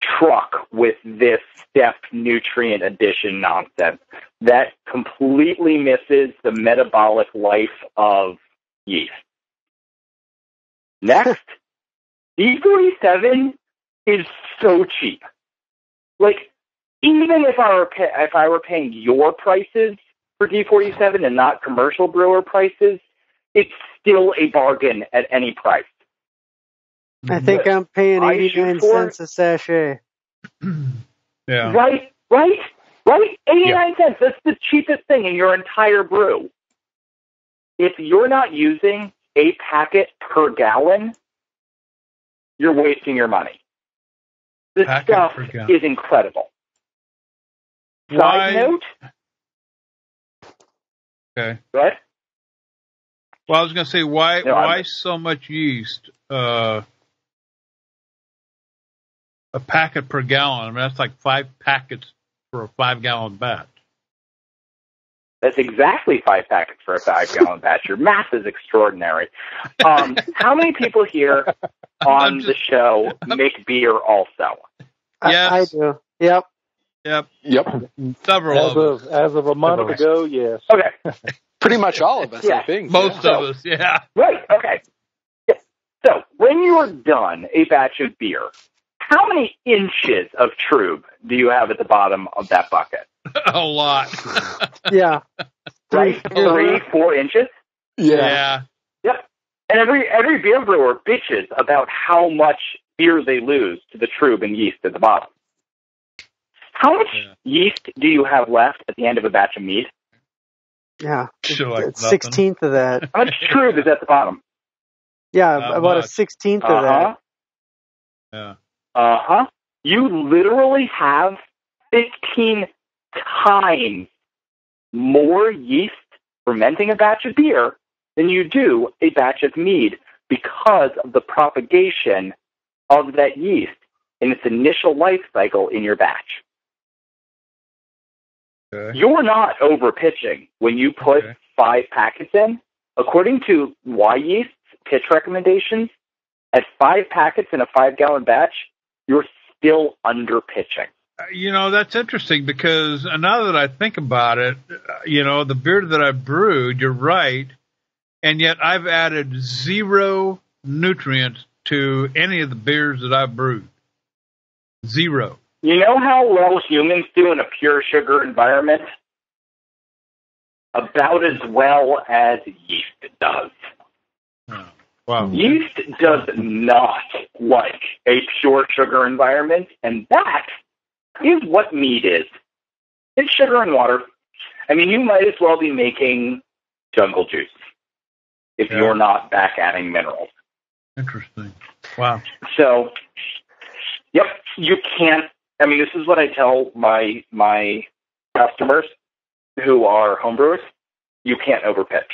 truck with this step nutrient addition nonsense. That completely misses the metabolic life of yeast. Next, D47 is so cheap. Like, even if I were pay- if I were paying your prices for D47 and not commercial brewer prices, it's still a bargain at any price. I think I'm paying 89 for- cents a sachet. Yeah. Right, right, right. 89 cents. That's the cheapest thing in your entire brew. If you're not using a packet per gallon, you're wasting your money. This Packet stuff is incredible. Side Why? note, Okay. what? Well, I was going to say, why No, why I'm- so much yeast? Uh, a packet per gallon. I mean, that's like five packets for a five gallon batch. That's exactly five packets for a five gallon batch. Your math is extraordinary. Um, how many people here on I'm the show make beer also? I- Yes. I, do. Yep. Yep, Yep. several As of us. of as of a month ago, yes. Okay. Pretty much all of us, Yeah. I think. Most yeah. of us, yeah. Right. Okay. Yeah. So when you are done a batch of beer, how many inches of trub do you have at the bottom of that bucket? a lot. Yeah. Right? fingers Three, worth. four inches. yeah. And every every beer brewer bitches about how much beer they lose to the trub and yeast at the bottom. How much Yeah. yeast do you have left at the end of a batch of mead? Yeah. Sure, like sixteenth of that. How much trub is at the bottom? Yeah, Not about a sixteenth Uh of that. Yeah. Uh huh. You literally have 15 times more yeast fermenting a batch of beer than you do a batch of mead because of the propagation of that yeast in its initial life cycle in your batch. Okay. You're not over pitching when you put Okay. five packets in. According to Wyeast's pitch recommendations, at five packets in a five gallon batch, you're still under pitching. You know, that's interesting because now that I think about it, uh, you know, the beer that I brewed, you're right, and yet I've added zero nutrients to any of the beers that I've brewed. Zero. You know how well humans do in a pure sugar environment? About as well as yeast does. Oh, wow. Yeast does not like a pure sugar environment, and that is what meat is. It's sugar and water. I mean, you might as well be making jungle juice if Yeah. you're not back adding minerals. Interesting. Wow. So, yep, you can't. I mean, this is what I tell my my customers who are homebrewers. You can't overpitch.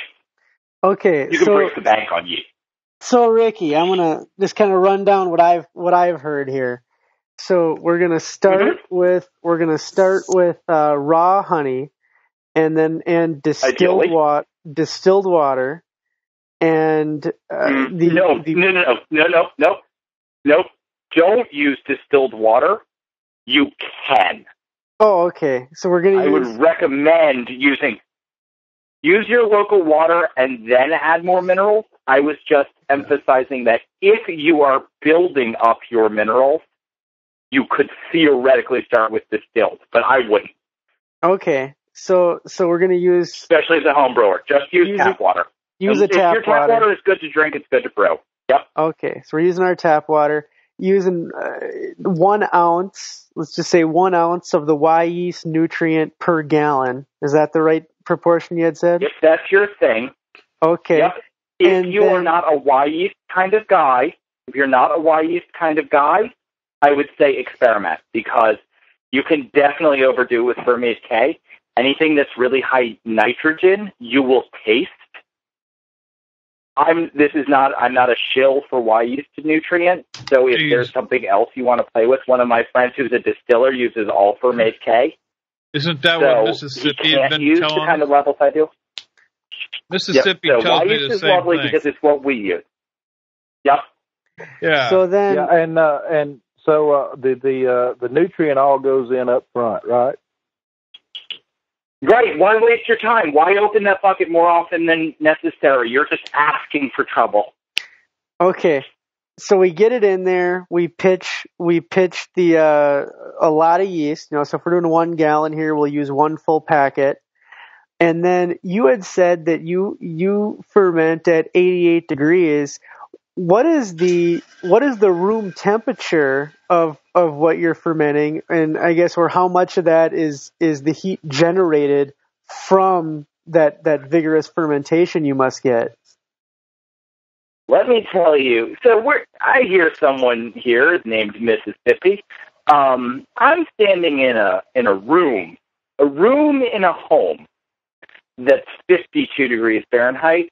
Okay, You can so break the bank on yeast. so Ricky, I'm gonna just kind of run down what I've what I've heard here. So we're gonna start Mm-hmm. with we're gonna start with uh, raw honey, and then and distilled water, distilled water, and uh, Mm, the, no, the no, no, no, no, no, no. Don't use distilled water. You can. oh okay. So we're gonna I use would recommend using use your local water and then add more minerals. I was just emphasizing that if you are building up your minerals, you could theoretically start with distilled, but I wouldn't, okay. So so we're gonna use especially as a home brewer. Just use Use tap water. use And a tap if your tap water. is good to drink, it's good to brew. Yep. Okay, so we're using our tap water, using uh, one ounce, let's just say one ounce of the Wyeast nutrient per gallon. Is that the right proportion you had said? If that's your thing, Okay. Yep. If And you are not a Wyeast kind of guy, if you're not a Wyeast kind of guy, I would say experiment because you can definitely overdo with Fermaid K. Anything that's really high nitrogen, you will taste. I'm. This is not. I'm not a shill for Wyeast nutrient. So if Jeez. there's something else you want to play with, one of my friends who's a distiller uses all Fermaid K. Isn't that so what you Mississippi can't had been use the kind of levels I do. Mississippi yep. So tells me the is same lovely thing. because it's what we use. Yep. yeah. So then, yeah, and uh, and so uh, the the uh, the nutrient all goes in up front, right? Right. Why waste your time? Why open that bucket more often than necessary? You're just asking for trouble. okay. So we get it in there. We pitch. We pitch the uh, a lot of yeast. You know, so if we're doing one gallon here, we'll use one full packet. And then you had said that you you ferment at 88 degrees. What is the what is the room temperature of of what you're fermenting? And I guess or how much of that is is the heat generated from that that vigorous fermentation you must get? Let me tell you. So we're, I hear someone here named Mississippi. Um, I'm standing in a in a room, a room in a home that's 52 degrees Fahrenheit,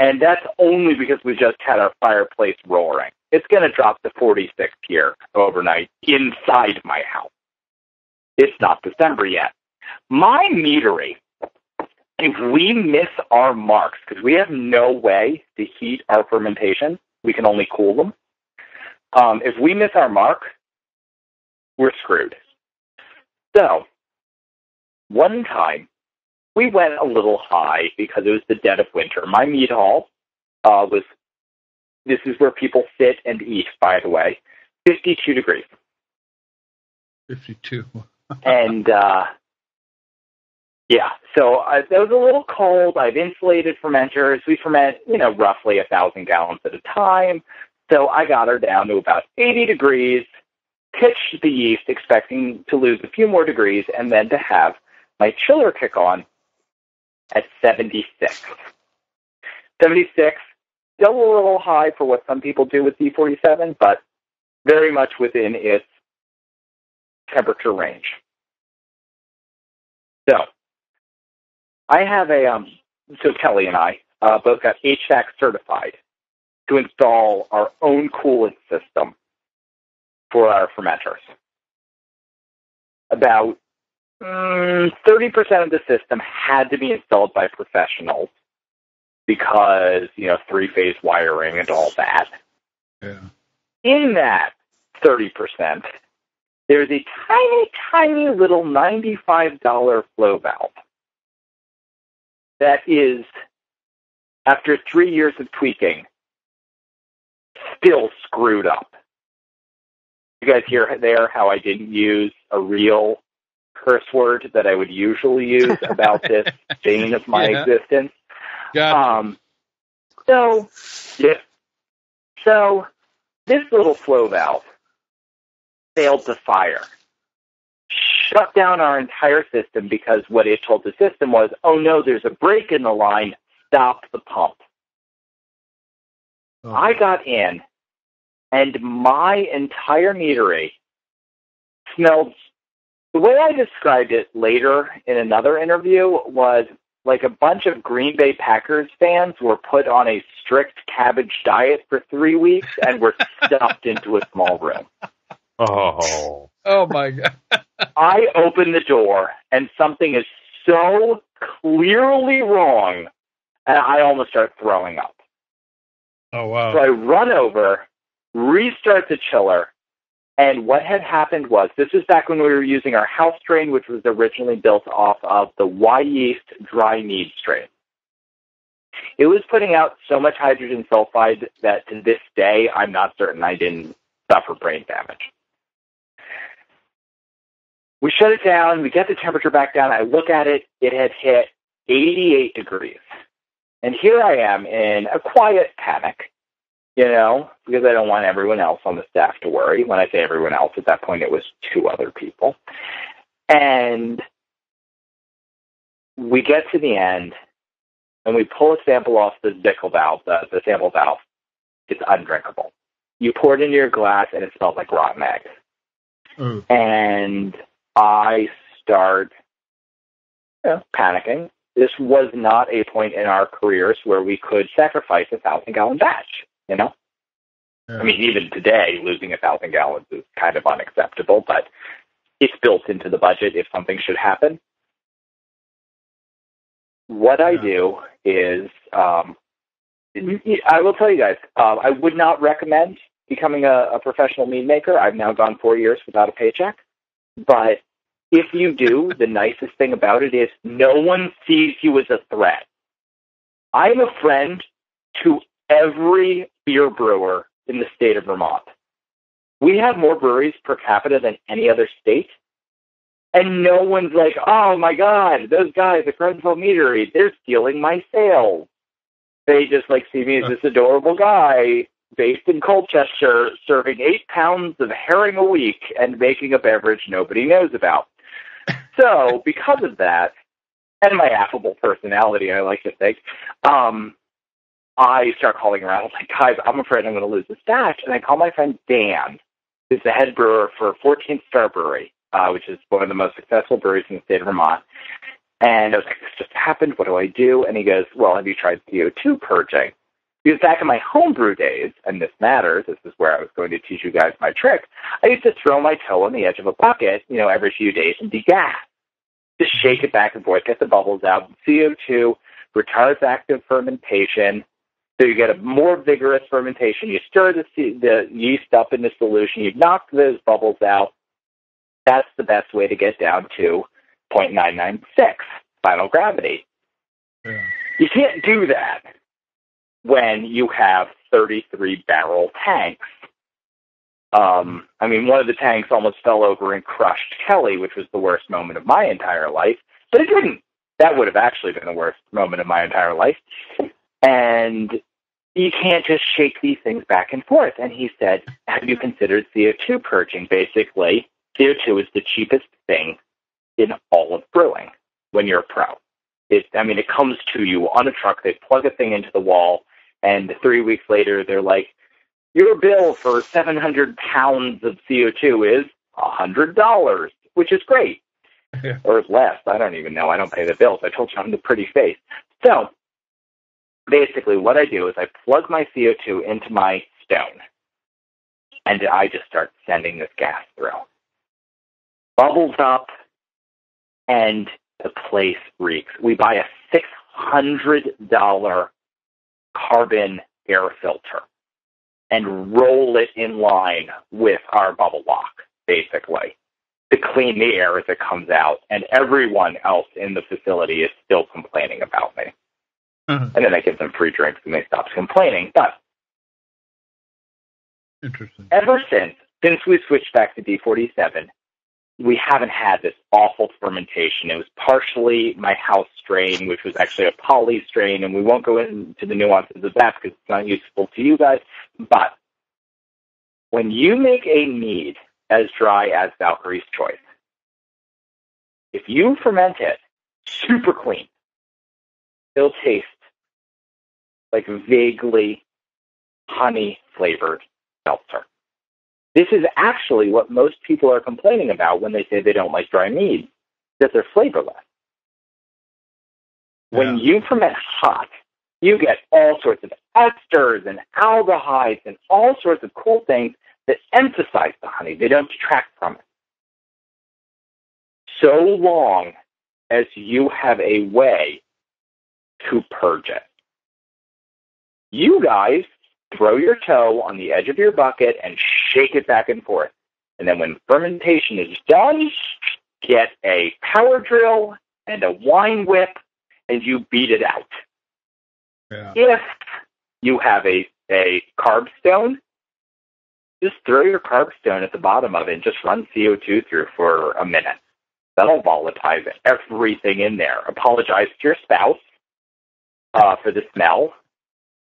and that's only because we just had our fireplace roaring. it's going to drop to 46 here overnight inside my house. It's not December yet. My meadery, if we miss our marks, because we have no way to heat our fermentation, we can only cool them. Um, if we miss our mark, we're screwed. So, one time, we went a little high because it was the dead of winter. My meat hall uh, was, this is where people sit and eat, by the way, 52 degrees. 52. and uh, yeah, so uh, it was a little cold. I've insulated fermenters. We ferment, you know, roughly a thousand gallons at a time. So I got her down to about 80 degrees, pitched the yeast, expecting to lose a few more degrees, and then to have my chiller kick on at 76. 76, still a little high for what some people do with D47, but very much within its temperature range. So, I have a, um, so Kelly and I uh, both got HVAC certified to install our own cooling system for our fermenters. About Mm, 30% of the system had to be installed by professionals because, you know, three phase wiring and all that. Yeah. In that 30%, there's a tiny, tiny little $95 flow valve that is, after three years of tweaking, still screwed up. You guys hear there how I didn't use a real curse word that I would usually use about this bane of my Yeah. existence. Got Um, so, yeah. So, this little flow valve failed to fire. Shut down our entire system because what it told the system was, oh no, there's a break in the line, stop the pump. Oh. I got in, and my entire meadery smelled. The way I described it later in another interview was like a bunch of Green Bay Packers fans were put on a strict cabbage diet for three weeks and were stuffed into a small room. Oh. Oh my god. I open the door and something is so clearly wrong, and I almost start throwing up. Oh wow. So I run over, restart the chiller, and what had happened was this was back when we were using our house strain, which was originally built off of the Wyeast dry mead strain. It was putting out so much hydrogen sulfide that to this day I'm not certain I didn't suffer brain damage. We shut it down, we get the temperature back down, I look at it, it had hit 88 degrees. And here I am in a quiet panic, you know, because I don't want everyone else on the staff to worry. When I say everyone else, at that point it was two other people. And we get to the end and we pull a sample off the Zwickel valve, the, the sample valve. It's undrinkable. You pour it into your glass and it smells like rotten eggs. Oh. And I start you know, panicking. This was not a point in our careers where we could sacrifice a thousand gallon batch, you know? Yeah. I mean, even today, losing a thousand gallons is kind of unacceptable, but it's built into the budget if something should happen. What I do is, um, I will tell you guys, um, I would not recommend becoming a, a professional mead maker. I've now gone four years without a paycheck. But if you do, the nicest thing about it is no one sees you as a threat. I'm a friend to every beer brewer in the state of Vermont. We have more breweries per capita than any other state. And no one's like, oh my God, those guys at Groennfell Meadery, they're stealing my sales. They just like see me as this adorable guy based in Colchester serving eight pounds of herring a week and making a beverage nobody knows about. So because of that, and my affable personality, I like to think, um, I start calling around. I'm like, guys, I'm afraid I'm going to lose this batch. And I call my friend Dan, who's the head brewer for 14th Star Brewery, uh, which is one of the most successful breweries in the state of Vermont. And I was like, this just happened. What do I do? And he goes, well, have you tried CO2 purging? Because back in my homebrew days, and this matters, this is where I was going to teach you guys my trick, I used to throw my toe on the edge of a bucket, you know, every few days and degas. Just shake it back and forth, get the bubbles out. CO2 retards active fermentation, so you get a more vigorous fermentation. You stir the, the yeast up in the solution, you knock those bubbles out. That's the best way to get down to 0.996 final gravity. Yeah. You can't do that when you have 33 barrel tanks. Um, I mean, one of the tanks almost fell over and crushed Kelly, which was the worst moment of my entire life, but it didn't. That would have actually been the worst moment of my entire life. And you can't just shake these things back and forth. And he said, Have you considered CO2 purging? Basically, CO2 is the cheapest thing in all of brewing when you're a pro. It, I mean, it comes to you on a truck. They plug a thing into the wall, and three weeks later, they're like, "Your bill for 700 pounds of CO2 is $100," which is great, Yeah. or less. I don't even know. I don't pay the bills. I told you I'm the pretty face. So, basically, what I do is I plug my CO2 into my stone, and I just start sending this gas through. Bubbles up, and the place reeks. We buy a six hundred dollar carbon air filter and roll it in line with our bubble lock, basically, to clean the air as it comes out. And everyone else in the facility is still complaining about me. Uh-huh. And then I give them free drinks and they stop complaining. But Interesting. ever since, since we switched back to D47, we haven't had this awful fermentation. It was partially my house strain, which was actually a poly strain, and we won't go into the nuances of that because it's not useful to you guys. But when you make a mead as dry as Valkyrie's Choice, if you ferment it super clean, it'll taste like vaguely honey flavored seltzer. This is actually what most people are complaining about when they say they don't like dry mead, that they're flavorless. When you ferment hot, you get all sorts of esters and aldehydes and all sorts of cool things that emphasize the honey. They don't detract from it. So long as you have a way to purge it. You guys throw your toe on the edge of your bucket and shake it back and forth. And then when fermentation is done, get a power drill and a wine whip and you beat it out. Yeah. If you have a, a carb stone, just throw your carb stone at the bottom of it and just run CO2 through for a minute. That'll volatilize everything in there. Apologize to your spouse uh, for the smell.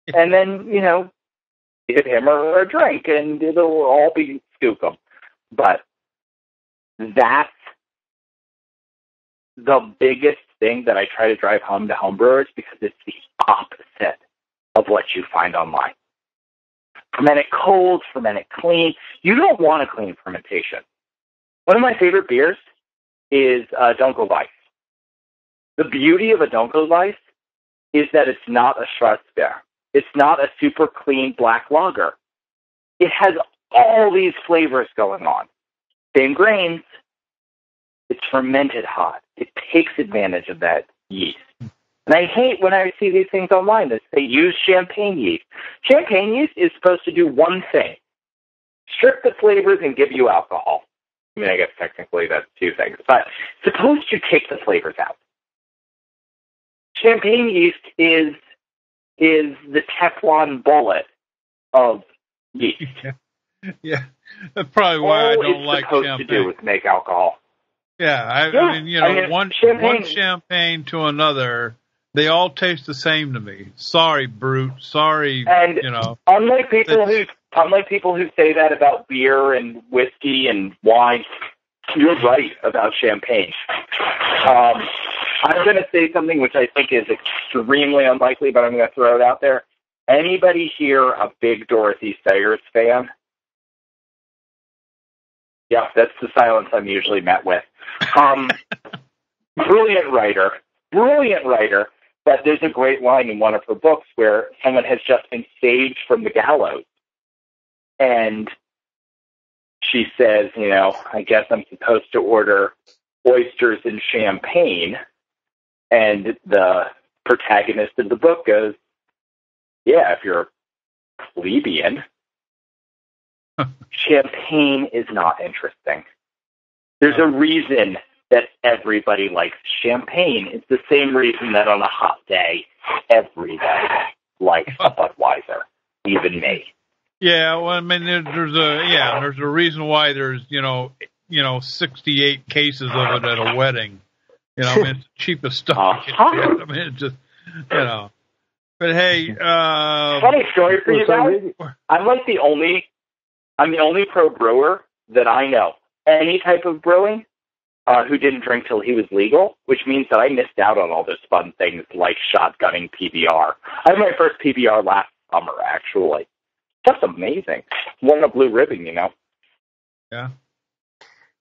And then, you know, give him or a drink and it'll all be skookum. But that's the biggest thing that I try to drive home to homebrewers because it's the opposite of what you find online. Ferment it cold, ferment it clean. You don't want a clean fermentation. One of my favorite beers is uh. The beauty of a Dunkel is that it's not a Schwarzbier. It's not a super clean black lager. It has all these flavors going on. Same grains. It's fermented hot. It takes advantage of that yeast. And I hate when I see these things online that say use champagne yeast. Champagne yeast is supposed to do one thing strip the flavors and give you alcohol. I mean, I guess technically that's two things, but it's supposed to take the flavors out. Champagne yeast is is the Teflon bullet of yeast. Yeah. That's probably why I don't it's like champagne. to do is make alcohol. Yeah, I, Yeah, I mean, you know, I mean, one champagne- one champagne to another, they all taste the same to me. Sorry, brute. Sorry, And you know. unlike people who unlike people who say that about beer and whiskey and wine, you're right about champagne. Um, I'm going to say something which I think is extremely unlikely, but I'm going to throw it out there. Anybody here a big Dorothy Sayers fan? Yeah, that's the silence I'm usually met with. Um, brilliant writer, brilliant writer. But there's a great line in one of her books where someone has just been saved from the gallows. And she says, you know, I guess I'm supposed to order oysters and champagne. And the protagonist of the book goes, Yeah, if you're a plebeian, champagne is not interesting. There's a reason that everybody likes champagne. It's the same reason that on a hot day, everybody likes a Budweiser, even me. Yeah, well, I mean, there's a yeah, there's a reason why there's you know you know 68 cases of it at a wedding. You know, I mean, it's the cheapest stuff. you Uh-huh. I mean, it's just you know. But hey, uh, Funny story for you guys. I'm like the only, I'm the only pro brewer that I know. Any type of brewing, uh, who didn't drink till he was legal, which means that I missed out on all those fun things like shotgunning PBR. I had my first PBR last summer, actually. That's amazing. Won a blue ribbon, you know. yeah,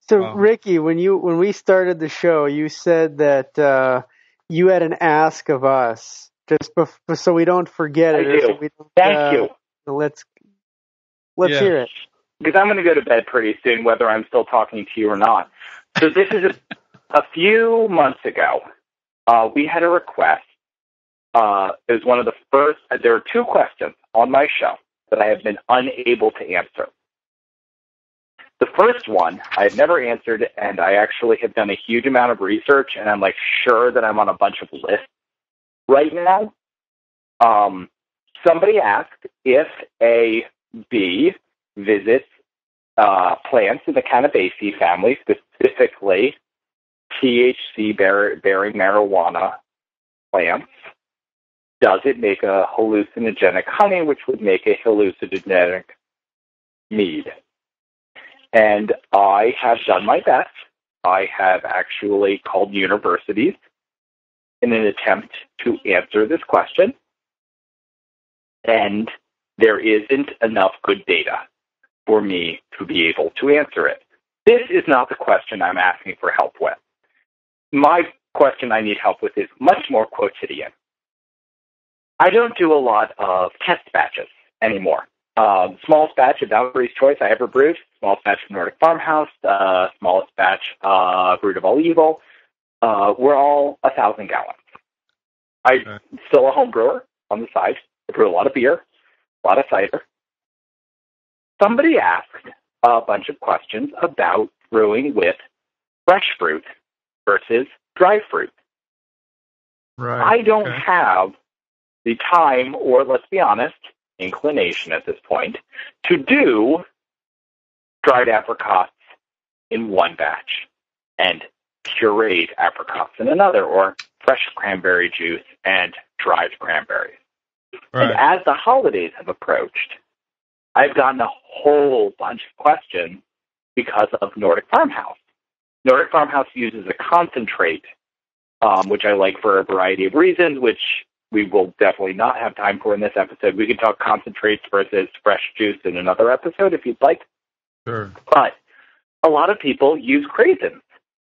So Wow. Ricky, when you when we started the show, you said that uh, you had an ask of us, just bef- so we don't forget I it. or so do. we don't, Thank uh, you. Let's let's Yeah. hear it. because I'm going to go to bed pretty soon, whether I'm still talking to you or not. So this is a, a few months ago. Uh, we had a request. Uh, it was one of the first. Uh, there are two questions on my show that I have been unable to answer. The first one I have never answered, and I actually have done a huge amount of research, and I'm like sure that I'm on a bunch of lists right now. Um, somebody asked if a bee visits uh, plants in the Cannabaceae family, specifically THC bearing marijuana plants. Does it make a hallucinogenic honey, which would make a hallucinogenic mead? And I have done my best. I have actually called universities in an attempt to answer this question. And there isn't enough good data for me to be able to answer it. This is not the question I'm asking for help with. My question I need help with is much more quotidian. I don't do a lot of test batches anymore. Um, smallest batch of Valkyrie's Choice I ever brewed, smallest batch of Nordic Farmhouse, uh, smallest batch uh, Root of All Evil, uh, were all a thousand gallons. I'm Okay. still a home brewer on the side. I brew a lot of beer, a lot of cider. Somebody asked a bunch of questions about brewing with fresh fruit versus dry fruit. right. I don't okay. have the time, or let's be honest, inclination at this point, to do dried apricots in one batch and pureed apricots in another, or fresh cranberry juice and dried cranberries. And as the holidays have approached, I've gotten a whole bunch of questions because of Nordic Farmhouse. Nordic Farmhouse uses a concentrate, um, which I like for a variety of reasons, which we will definitely not have time for in this episode. We can talk concentrates versus fresh juice in another episode if you'd like. Sure. But a lot of people use craisins.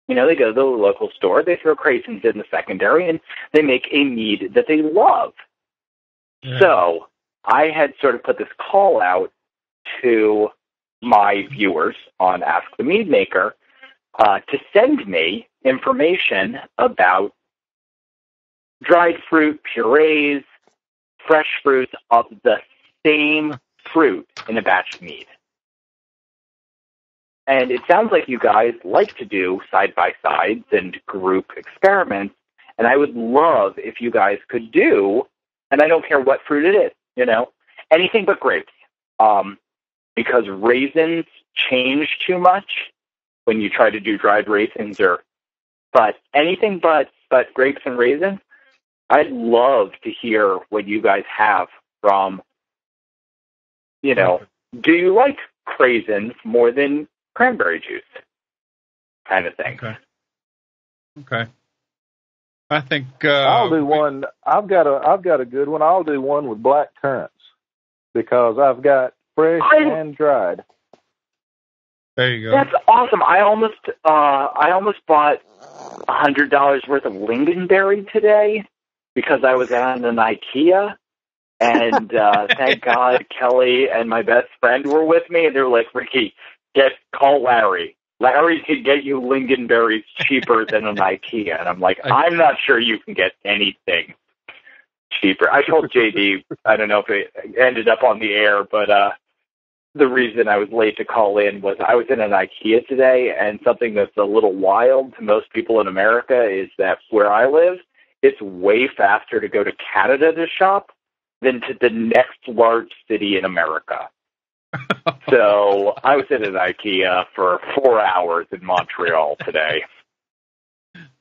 You know, they go to the local store, they throw craisins in the secondary, and they make a mead that they love. Yeah. So I had sort of put this call out to my viewers on Ask the Mead Maker uh, to send me information about dried fruit purees, fresh fruits of the same fruit in a batch of mead. And it sounds like you guys like to do side by sides and group experiments. And I would love if you guys could do, and I don't care what fruit it is, you know, anything but grapes. Um, because raisins change too much when you try to do dried raisins or, but anything but, but grapes and raisins, I'd love to hear what you guys have from, you know, do you like craisins more than cranberry juice? Kind of thing. Okay. Okay. I think uh, I'll do one. I've got a I've got a good one. I'll do one with black currants because I've got fresh I- and dried. There you go. That's awesome. I almost, uh, I almost bought a hundred dollars worth of lingonberry today, because I was at an IKEA, and uh, thank God Kelly and my best friend were with me, and they were like, "Ricky, get call Larry. Larry can get you lingonberries cheaper than an IKEA." And I'm like, "I'm not sure you can get anything cheaper." I told JD, I don't know if it ended up on the air, but uh, the reason I was late to call in was I was in an IKEA today, and something that's a little wild to most people in America is that where I live, it's way faster to go to Canada to shop than to the next large city in America. so I was in an IKEA for four hours in Montreal today.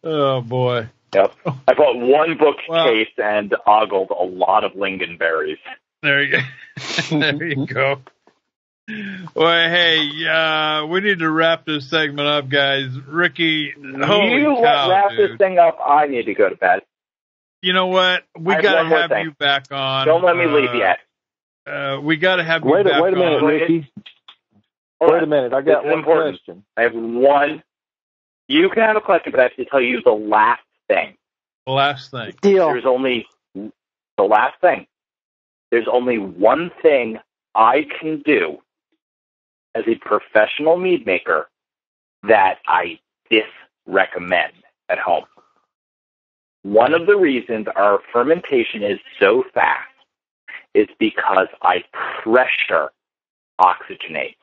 Oh boy. Yep. I bought one bookcase Well- and ogled a lot of lingonberries. There you go. there you go. Well, hey, uh, we need to wrap this segment up, guys. Ricky, holy you cow, wrap dude. this thing up. I need to go to bed. You know what? We I have got to have you back on. Don't let me leave Uh, yet. Uh, we got to have you Wait a back wait a minute, on. Ricky. Hold Wait on. a minute. I got is one important. question. I have one. You can have a question, but I have to tell you the last thing. The last thing. Deal. There's only the last thing. There's only one thing I can do as a professional mead maker that I disrecommend at home. One of the reasons our fermentation is so fast is because I pressure oxygenate.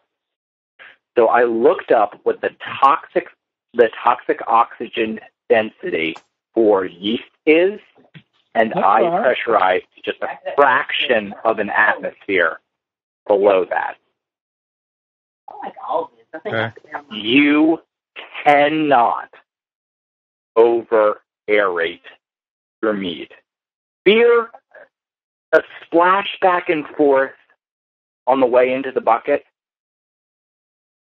So I looked up what the toxic the toxic oxygen density for yeast is, and That's I all right. pressurized just a fraction of an atmosphere below that. Okay. You cannot over aerate your mead. Beer, a splash back and forth on the way into the bucket.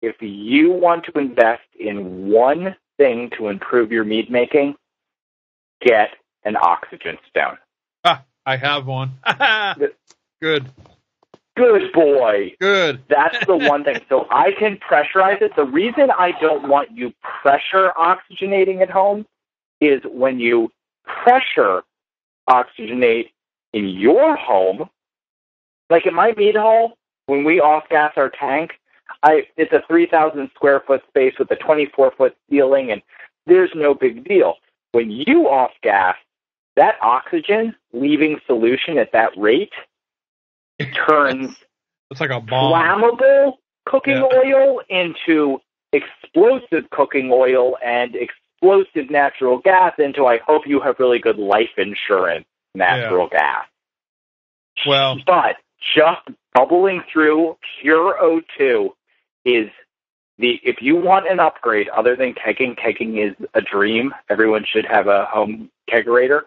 If you want to invest in one thing to improve your mead making, get an oxygen stone. Ah, I have one. Good. Good boy. Good. That's the one thing. So I can pressurize it. The reason I don't want you pressure oxygenating at home is when you pressure oxygenate in your home, like in my mead hall, when we off gas our tank, I it's a three thousand square foot space with a twenty four foot ceiling and there's no big deal. When you off gas, that oxygen leaving solution at that rate turns It's like a bomb. flammable cooking Yeah. oil into explosive cooking oil and explosive natural gas into I hope you have really good life insurance natural gas. Well, But just bubbling through pure O2 is the if you want an upgrade other than kegging, kegging is a dream. Everyone should have a home kegerator.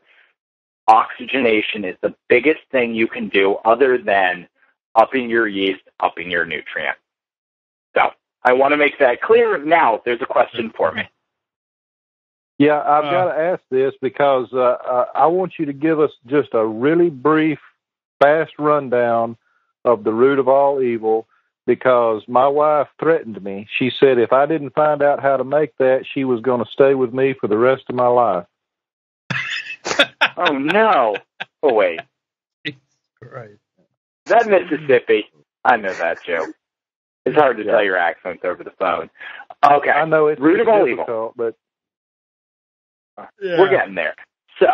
Oxygenation is the biggest thing you can do other than upping your yeast, upping your nutrient. So I want to make that clear. Now there's a question for me. Yeah, I've Uh, got to ask this because uh, uh, I want you to give us just a really brief, fast rundown of the root of all evil. Because my wife threatened me. She said if I didn't find out how to make that, she was going to stay with me for the rest of my life. Oh no. Oh wait. right. Is that Mississippi? I know that joke. It's hard to tell your accents over the phone. Okay. I know it's Root of all evil. difficult, but Yeah. We're getting there. So,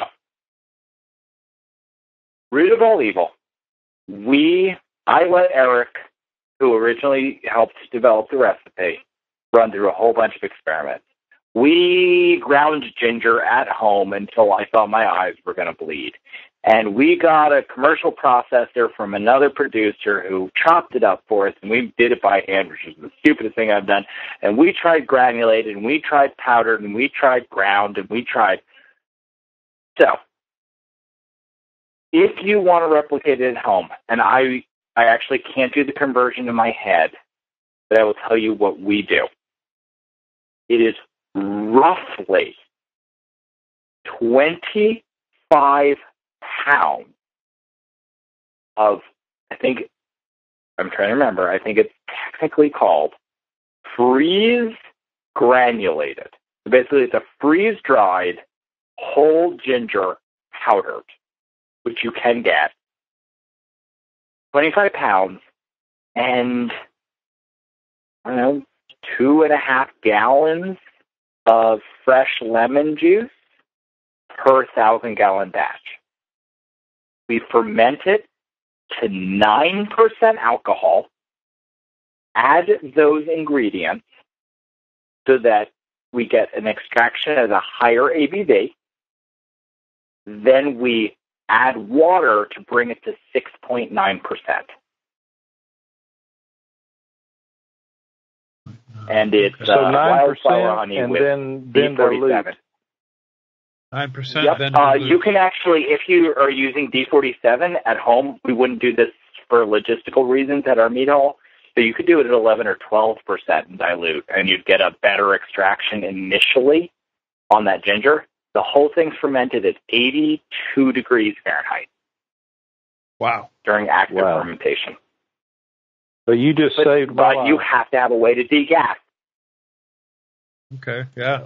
root of all evil. We, I let Eric, who originally helped develop the recipe, run through a whole bunch of experiments. We ground ginger at home until I thought my eyes were going to bleed. And we got a commercial processor from another producer who chopped it up for us, and we did it by hand, which is the stupidest thing I've done. And we tried granulated, and we tried powdered, and we tried ground, and we tried. So, if you want to replicate it at home, and I, I actually can't do the conversion in my head, but I will tell you what we do. It is roughly 25 pounds of, I think, I'm trying to remember, I think it's technically called freeze granulated. Basically, it's a freeze dried whole ginger powdered, which you can get, 25 pounds, and I don't know, two and a half gallons of fresh lemon juice per thousand gallon batch. We ferment it to 9% alcohol, add those ingredients so that we get an extraction at a higher ABV. Then we add water to bring it to 6.9%. And it's So uh, nine wildflower honey and with then then dilute. D47. Nine percent. Yep. Uh, you can actually, if you are using D47 at home, we wouldn't do this for logistical reasons at our mead hall. So you could do it at 11 or 12 percent and dilute, and you'd get a better extraction initially on that ginger. The whole thing's fermented at 82 degrees Fahrenheit wow. during active Wow. fermentation. So you just But, saved my but you life. have to have a way to degas. Okay. Yeah.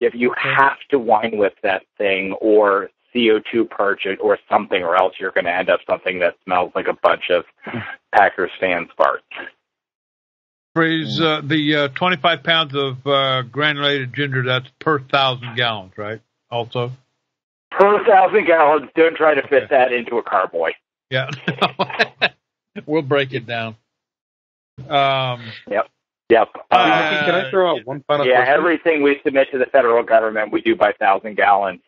If you have to wine whip that thing or CO2 purge it or something, or else you're going to end up something that smells like a bunch of Packers fans farts. Phrase uh, the uh, 25 pounds of uh, granulated ginger. That's per thousand gallons, right? Also. Per thousand gallons, don't try to fit that into a carboy. Yeah. we'll break it down. Um. Yep. Uh, Can I throw out one final yeah, question? everything we submit to the federal government, we do by thousand gallons.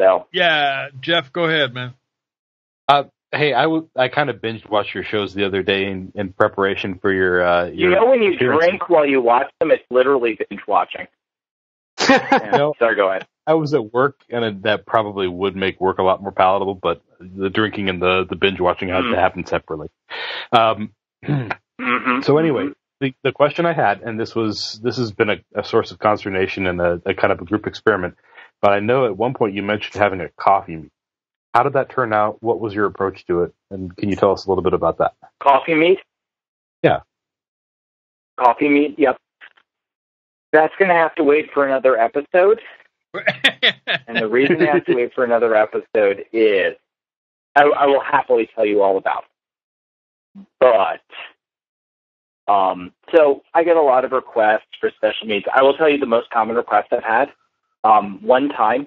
So Yeah, Jeff, go ahead, man. Uh, Hey, I w- I kind of binge watched your shows the other day in, in preparation for your. Uh, you know when you appearances. drink while you watch them, it's literally binge watching. Yeah. No. Sorry, go ahead. I was at work, and it, that probably would make work a lot more palatable. But the drinking and the the binge watching had Mm. to happen separately. Um, hmm so anyway, the the question I had, and this was this has been a, a source of consternation and a, a kind of a group experiment. But I know at one point you mentioned having a coffee mead. How did that turn out? What was your approach to it? And can you tell us a little bit about that? coffee mead? Yeah. Coffee mead, Yep. That's going to have to wait for another episode. And the reason they have to wait for another episode is I, I will happily tell you all about. It. But um, so I get a lot of requests for special meads. I will tell you the most common request I've had. Um, one time,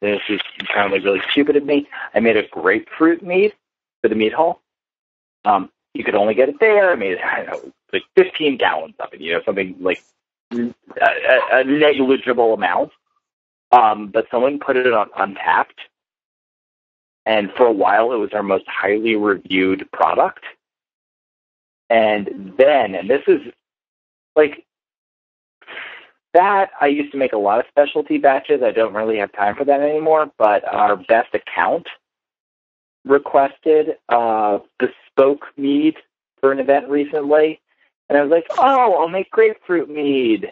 this is apparently really stupid of me. I made a grapefruit mead for the mead hall. Um, you could only get it there. I made know, like 15 gallons of it. You know, something like a, a, a negligible amount. Um, but someone put it on Untappd, and for a while it was our most highly reviewed product. And then, and this is like that, I used to make a lot of specialty batches. I don't really have time for that anymore. But our best account requested uh, bespoke mead for an event recently, and I was like, "Oh, I'll make grapefruit mead."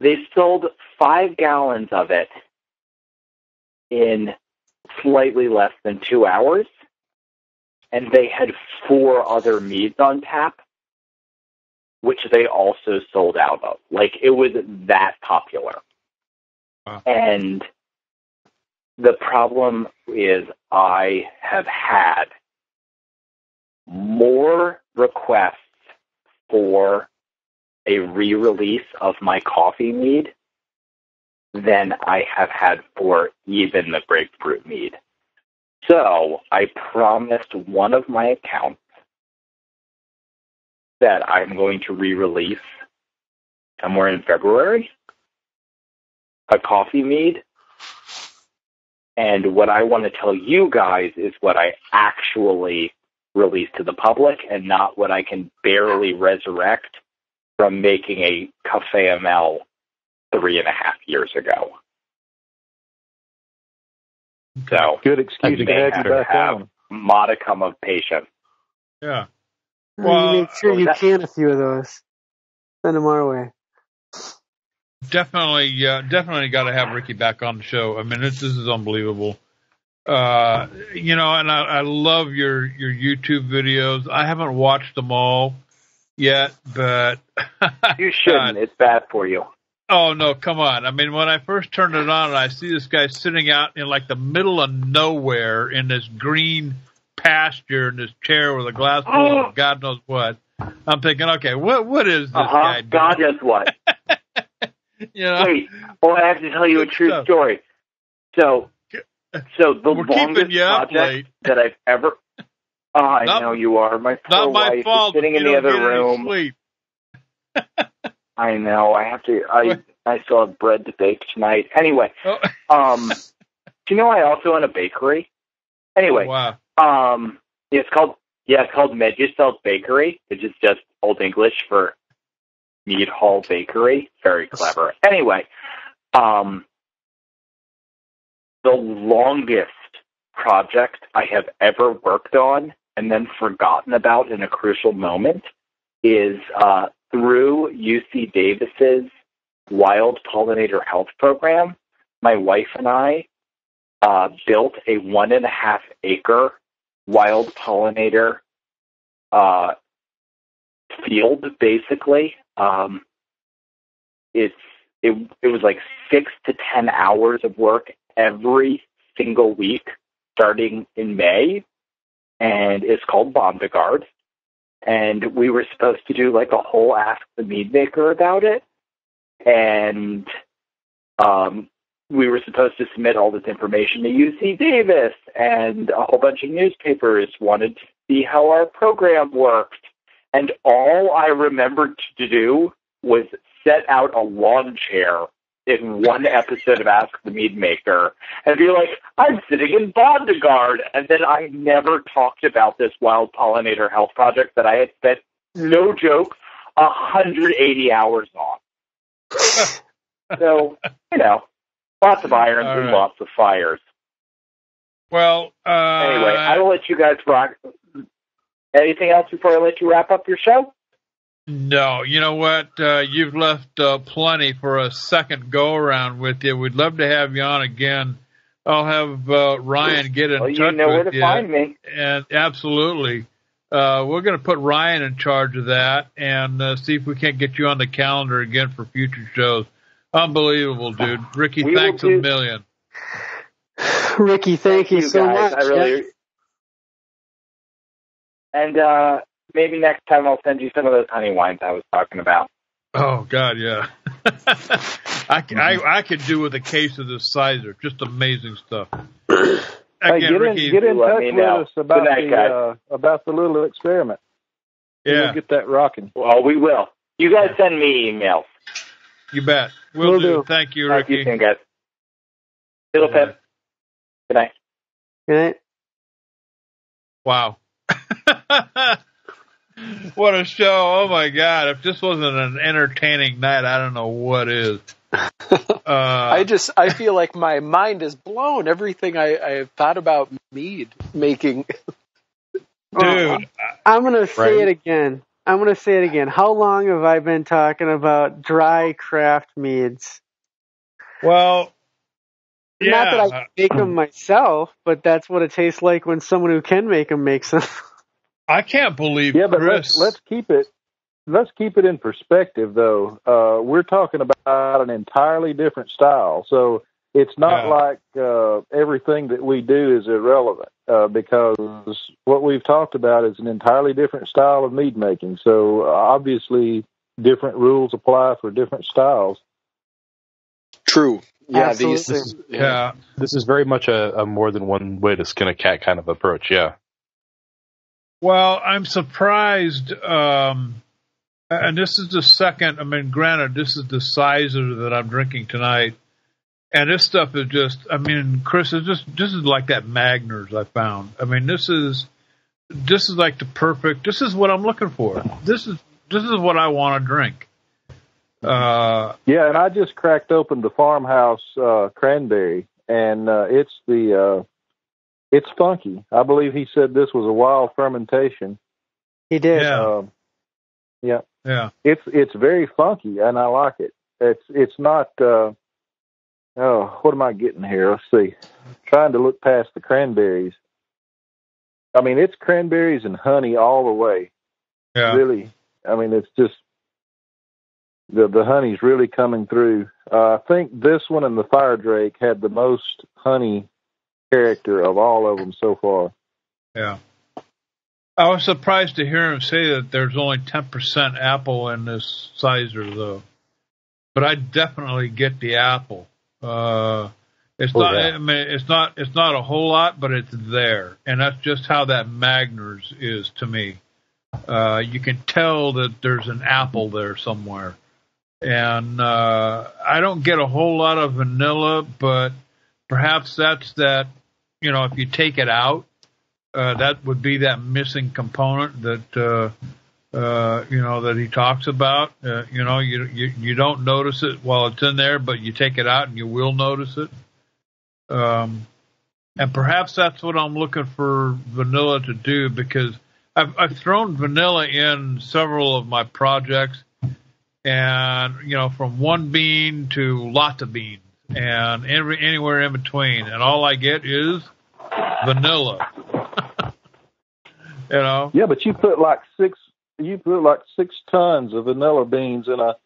They sold five gallons of it in slightly less than two hours, and they had four other meads on tap, which they also sold out of. Like it was that popular. Wow. And the problem is, I have had more requests for a re-release of my coffee mead than I have had for even the grapefruit mead. So I promised one of my accounts that I'm going to re-release somewhere in February a coffee mead. And what I want to tell you guys is what I actually release to the public and not what I can barely resurrect from making a Cafe ML three and a half years ago. So, Good excuse You to have have you back have- on. modicum of patience. Yeah. Well, Well, you make sure you that- can a few of those. Send them our way. Definitely, uh, definitely got to have Ricky back on the show. I mean, this, this is unbelievable. Uh, you know, and I, I love your your YouTube videos. I haven't watched them all yet, but You shouldn't. It's bad for you. Oh no, come on! I mean, when I first turned it on, and I see this guy sitting out in like the middle of nowhere in this green pasture in this chair with a glass full of God knows what. I'm thinking, okay, what what is this Uh-huh. guy doing? God knows what. you know? Wait, oh, I have to tell you a true stuff. story. So, so the We're longest you project that I've ever. Oh, I Not- know you are. My poor Not my wife fault. is sitting in the other room. I know. I have to. I What? I still have bread to bake tonight. Anyway, Oh, um, do you know I also own a bakery? Anyway, wow. um, it's called yeah, it's called Megistelt Bakery, which is just Old English for Mead Hall Bakery. Very clever. Anyway, um, the longest project I have ever worked on and then forgotten about in a crucial moment is uh, through UC Davis's Wild Pollinator Health Program. My wife and I uh, built a one and a half acre wild pollinator uh, field, basically. Um, it's it it was like six to ten hours of work every single week, starting in May, and it's called Bondegard. And we were supposed to do like a whole Ask the Mead Maker about it, and um, we were supposed to submit all this information to UC Davis, and a whole bunch of newspapers wanted to see how our program worked. And all I remembered to do was set out a lawn chair in one episode of Ask the Mead Maker and be like, I'm sitting in Bondegard. And then I never talked about this wild pollinator health project that I had spent, no joke, 180 hours on. so, you know, lots of irons All and lots of fires. Well, uh, Anyway, I will let you guys rock. Anything else before I let you wrap up your show? No, you know what? Uh, you've left uh, plenty for a second go around with you. We'd love to have you on again. I'll have uh, Ryan get in Well, touch you know where with to you. find me. And absolutely, uh, we're going to put Ryan in charge of that and uh, see if we can't get you on the calendar again for future shows. Unbelievable, dude. Ricky, We will thanks a million. Ricky, thank, you, so guys. much. I really. And uh, maybe next time I'll send you some of those honey wines I was talking about. Oh God, yeah. I I could do with a case of this cyser. Just amazing stuff. Hey, Again, get in, get in touch with know. us about night, the uh, about the little experiment. yeah, We'll get that rocking. Well, we will. You guys send me emails. you bet. We'll, Will do. do. Thank you, Talk to you Ricky. soon, guys. Little Yeah. Pip. Good night. Good night. Wow. what a show. Oh my God. If this wasn't an entertaining night, I don't know what is. Uh, I just I feel like my mind is blown. Everything I I thought about mead making. dude, I'm going to say Right. it again. I'm going to say it again. How long have I been talking about dry craft meads? well, yeah. Not that I make them myself, but that's what it tastes like when someone who can make them makes them. I can't believe Yeah, but Chris. let's let's keep it let's keep it in perspective though. Uh, we're talking about an entirely different style, so it's not Yeah. like uh, everything that we do is irrelevant uh, because what we've talked about is an entirely different style of mead making. So uh, obviously, different rules apply for different styles. True. Yeah, these. Absolutely. yeah. This is very much a, a more than one way to skin a cat kind of approach. Yeah. Well, I'm surprised. Um, and this is the second. I mean, granted, this is the cyser that I'm drinking tonight, and this stuff is just. I mean, Chris, is just this is like that Magners I found. I mean, this is this is like the perfect. This is what I'm looking for. This is this is what I want to drink. Uh, Yeah, and I just cracked open the farmhouse uh, cranberry, and uh, it's the uh, it's funky. I believe he said this was a wild fermentation. He did. Yeah. Um, yeah, yeah. it's it's very funky, and I like it. It's it's not. Uh, oh, what am I getting here? Let's see. trying to look past the cranberries. I mean, it's cranberries and honey all the way. Yeah. Really, I mean, it's just the the honey's really coming through. Uh, I think this one and the fire drake had the most honey character of all of them so far. Yeah. I was surprised to hear him say that there's only 10% apple in this cyser, though. But I definitely get the apple. Uh, it's Oh, not. yeah. I mean, it's not. It's not a whole lot, but it's there, and that's just how that Magners is to me. Uh, you can tell that there's an apple there somewhere, and uh, I don't get a whole lot of vanilla, but perhaps that's that. You know, if you take it out, uh, that would be that missing component that uh, uh, you know that he talks about. Uh, you know, you, you you don't notice it while it's in there, but you take it out and you will notice it. Um, and perhaps that's what I'm looking for vanilla to do because I've I've thrown vanilla in several of my projects, and you know, from one bean to lots of beans, and every anywhere in between, and all I get is vanilla. you know. Yeah, but you put like six you put like six tons of vanilla beans in a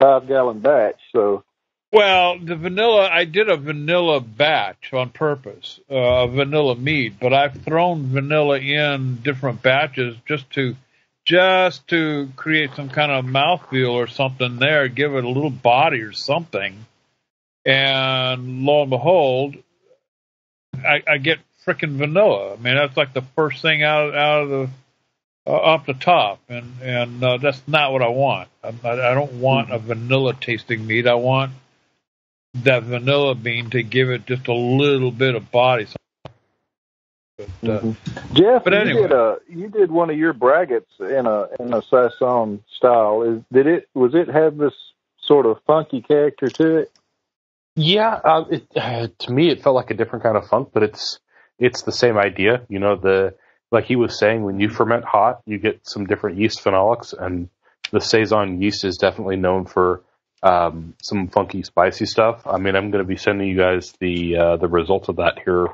five gallon batch, so Well, the vanilla, I did a vanilla batch on purpose, uh, a vanilla mead, but I've thrown vanilla in different batches just to, just to create some kind of mouthfeel or something there, give it a little body or something. And lo and behold, I, I get frickin' vanilla. I mean, that's like the first thing out, out of the, uh, off the top, and and uh, that's not what I want. I, I don't want a vanilla tasting mead. I want that vanilla bean to give it just a little bit of body. But, uh, Mm-hmm. Jeff, But you anyway. did a you did one of your braggots in a in a Saison style. Is did it was it have this sort of funky character to it? Yeah, uh, it, uh, to me, it felt like a different kind of funk, but it's it's the same idea. You know, the like he was saying, when you ferment hot, you get some different yeast phenolics, and the saison yeast is definitely known for um, some funky, spicy stuff. I mean, I'm going to be sending you guys the uh, the results of that here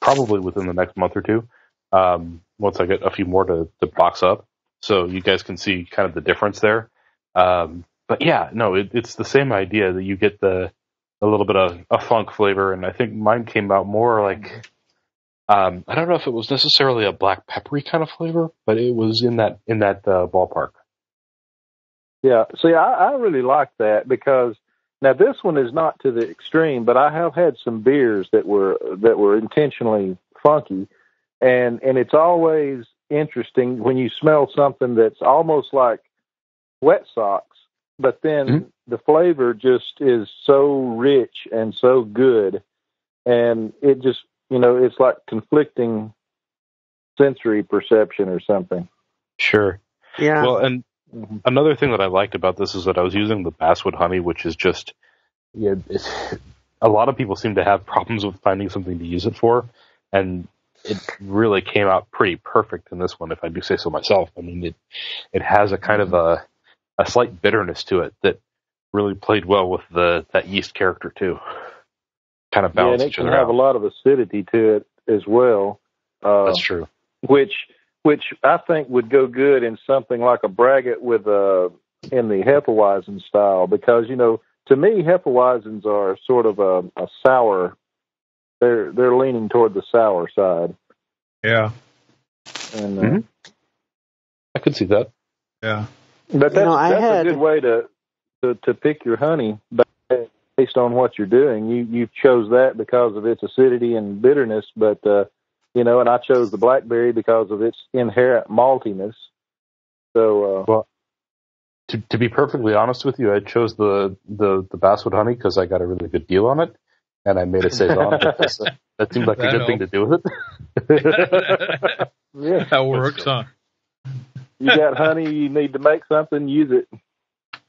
probably within the next month or two. Um, once I get a few more to, to box up, so you guys can see kind of the difference there. Um, but yeah, no, it, it's the same idea that you get the a little bit of a funk flavor, and I think mine came out more like um, I don't know if it was necessarily a black peppery kind of flavor, but it was in that in that uh, ballpark. Yeah. See, I, I really like that because now this one is not to the extreme, but I have had some beers that were that were intentionally funky, and and it's always interesting when you smell something that's almost like wet socks, but then Mhm. the flavor just is so rich and so good, and it just you know it's like conflicting sensory perception or something. Sure. Yeah. Well, and another thing that I liked about this is that I was using the basswood honey, which is just yeah, it, a lot of people seem to have problems with finding something to use it for, and it really came out pretty perfect in this one, if I do say so myself. I mean, it it has a kind of a a slight bitterness to it that really played well with the that yeast character too. Kind of Yeah, and balance it each can other have out. a lot of acidity to it as well. Uh, That's true. which which I think would go good in something like a braggot with a in the Hefeweizen style because you know to me Hefeweizens are sort of a, a sour. They're they're leaning toward the sour side, yeah, and uh, Mhm. I could see that. yeah. But that's, You know, I that's had- a good way to, to to pick your honey based on what you're doing. You you chose that because of its acidity and bitterness, but uh, you know, and I chose the blackberry because of its inherent maltiness. So uh, well, to to be perfectly honest with you, I chose the the the basswood honey because I got a really good deal on it, and I made a saison. because that, that seemed like a That good thing to do with it. yeah, that works, huh? You got honey, you need to make something, use it.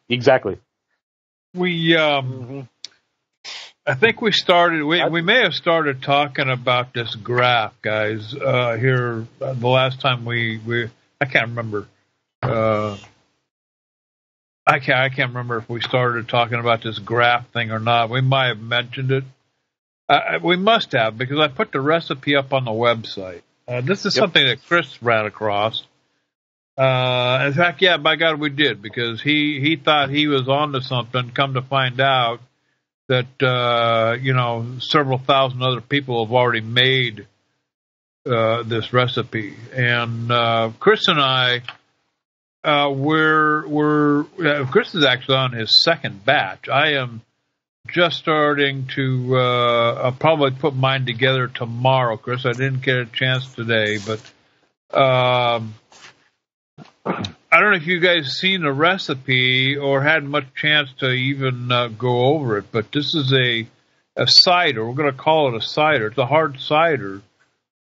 exactly. We, um, I think we started. We we may have started talking about this Graff, guys. Uh, here, uh, the last time we we I can't remember. Uh, I can't I can't remember if we started talking about this Graff thing or not. We might have mentioned it. Uh, we must have because I put the recipe up on the website. Uh, this is Yep. something that Chris ran across, Uh, in fact, yeah, by God, we did because he he thought he was on to something. Come to find out that uh, you know several thousand other people have already made uh, this recipe, and uh, Chris and I. Uh, we're we're uh, Chris is actually on his second batch. I am just starting to. Uh, probably put mine together tomorrow, Chris. I didn't get a chance today, but um, I don't know if you guys seen the recipe or had much chance to even uh, go over it. But this is a a cider. We're going to call it a cider. It's a hard cider,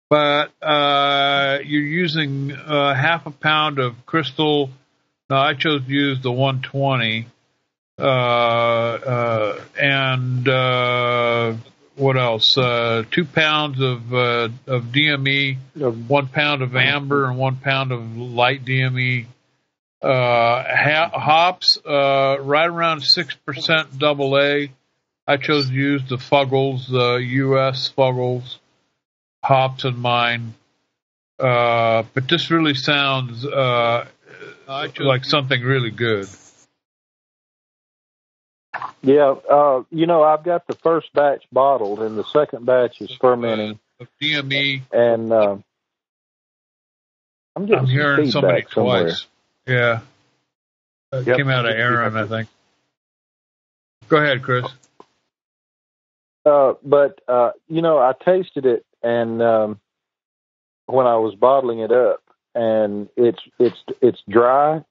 but uh, you're using uh, half a pound of crystal. Now I chose to use the 120 uh, uh, and uh, what else? Uh, two pounds of uh, of DME, one pound of amber, and one pound of light DME. Uh, ha- hops, uh, right around six percent double A. I chose to use the Fuggles, the U.S. Fuggles hops in mine. Uh, but this really sounds uh, like something really good. Yeah, uh, you know, I've got the first batch bottled, and the second batch is fermenting. Of DME, And uh, I'm I'm hearing somebody somewhere. twice. Yeah. It Yep. came out of Aaron, I think. Go ahead, Chris. Uh, but uh, you know, I tasted it, and um, when I was bottling it up, and it's it's it's dry,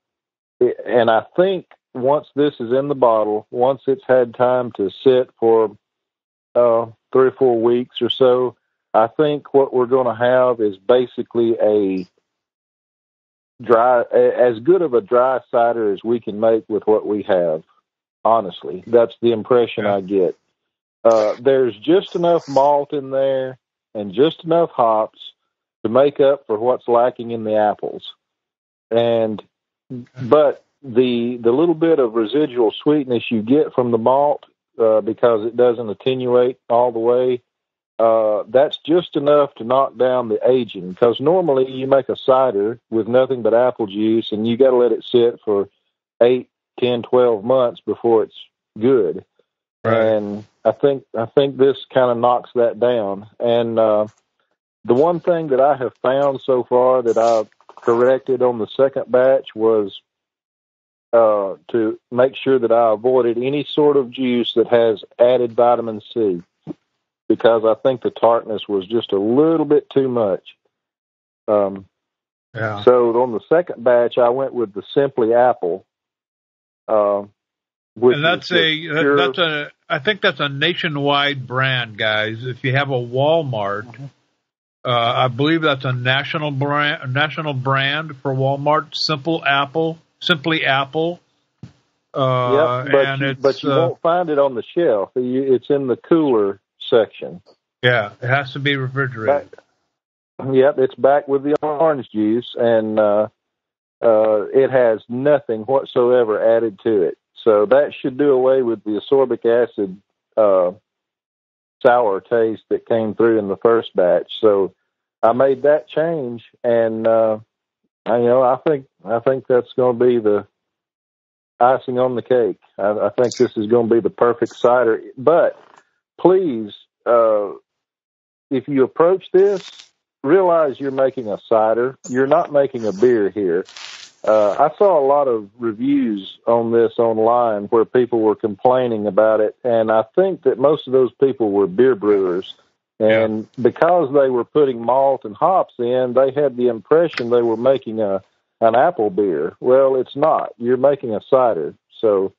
it, and I think once this is in the bottle, once it's had time to sit for uh, three or four weeks or so, I think what we're going to have is basically a dry, as good of a dry cider as we can make with what we have. Honestly, that's the impression I get. Uh, there's just enough malt in there and just enough hops to make up for what's lacking in the apples. And but the the little bit of residual sweetness you get from the malt uh, because it doesn't attenuate all the way. Uh, that's just enough to knock down the aging. Because normally you make a cider with nothing but apple juice, and you got to let it sit for eight, ten, twelve months before it's good and I think I think this kind of knocks that down. And uh, the one thing that I have found so far that I've corrected on the second batch was uh, to make sure that I avoided any sort of juice that has added vitamin C, because I think the tartness was just a little bit too much. Um, Yeah. so on the second batch, I went with the Simply Apple. Uh, And that's a pure- that's a I think that's a nationwide brand, guys. If you have a Walmart, Mm-hmm. uh, I believe that's a national brand national brand for Walmart. Simple Apple, Simply Apple. Uh, Yep, but and you, it's but you uh, won't find it on the shelf. It's in the cooler section. yeah, it has to be refrigerated. Yep, it's back with the orange juice, and uh, uh, it has nothing whatsoever added to it. So that should do away with the ascorbic acid uh, sour taste that came through in the first batch. So I made that change, and uh, I, you know I think I think that's going to be the icing on the cake. I, I think this is going to be the perfect cider. But please, uh, if you approach this, realize you're making a cider. You're not making a beer here. Uh, I saw a lot of reviews on this online where people were complaining about it, and I think that most of those people were beer brewers. And because they were putting malt and hops in, they had the impression they were making a an apple beer. Well, it's not. You're making a cider. So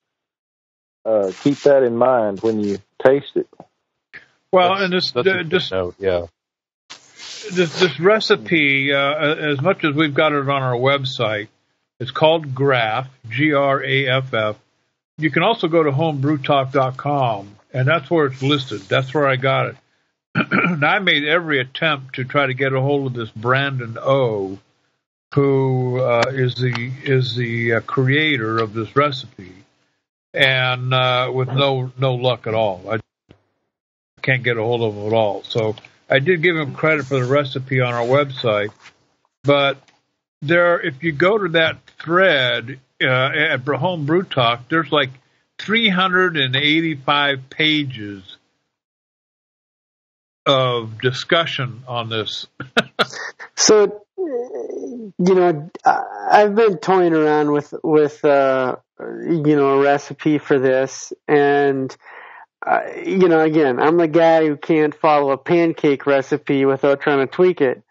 uh, keep that in mind when you taste it. Well, That's- and this That's uh, this note, yeah. this this recipe, uh, as much as we've got it on our website, it's called Graff, G R A F F. You can also go to homebrewtalk.com, and that's where it's listed. That's where I got it. And I made every attempt to try to get a hold of this Brandon O, who uh, is the is the uh, creator of this recipe, and uh, with no no luck at all. I can't get a hold of him at all. So I did give him credit for the recipe on our website, but there, if you go to that thread uh, at Home Brew Talk, there's like 385 pages of discussion on this. so, you know, I've been toying around with with uh, you know a recipe for this, and uh, you know, again, I'm the guy who can't follow a pancake recipe without trying to tweak it,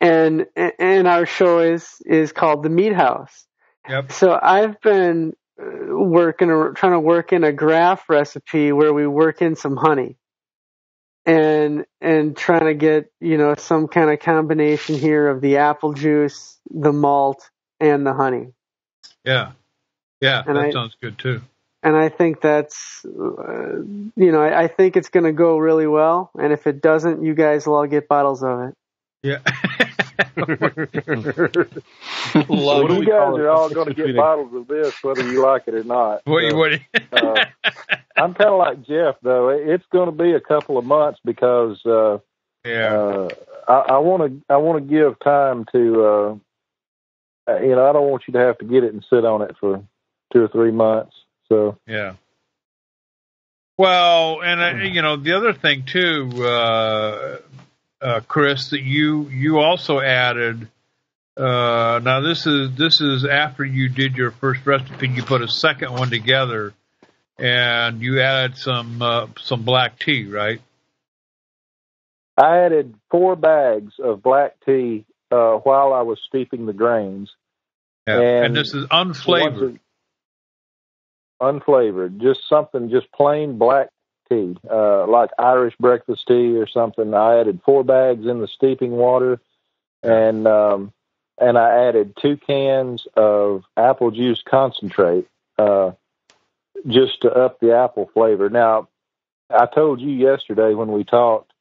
and and our show is is called the Mead House. Yep. So I've been uh, working trying to work in a Graff recipe where we work in some honey and and trying to get you know some kind of combination here of the apple juice, the malt, and the honey. Yeah, yeah, and that I, sounds good too. And I think that's, uh, you know, I, I think it's going to go really well. And if it doesn't, you guys will all get bottles of it. Yeah. well, you guys are all going to get bottles of this, whether you like it or not. What? So, what? uh, I'm kind of like Jeff, though. It's going to be a couple of months because, uh, yeah, uh, I want to I want to give time to, uh, uh, you know, I don't want you to have to get it and sit on it for two or three months. So yeah. Well, and uh, you know the other thing too, uh, uh, Chris, that you you also added. Uh, now this is this is after you did your first recipe. You put a second one together, and you added some uh, some black tea, right? I added four bags of black tea uh, while I was steeping the grains. Yeah. And, and this is unflavored. Unflavored, just something, just plain black tea, uh, like Irish breakfast tea or something. I added four bags in the steeping water, and um, and I added two cans of apple juice concentrate, uh, just to up the apple flavor. Now, I told you yesterday when we talked,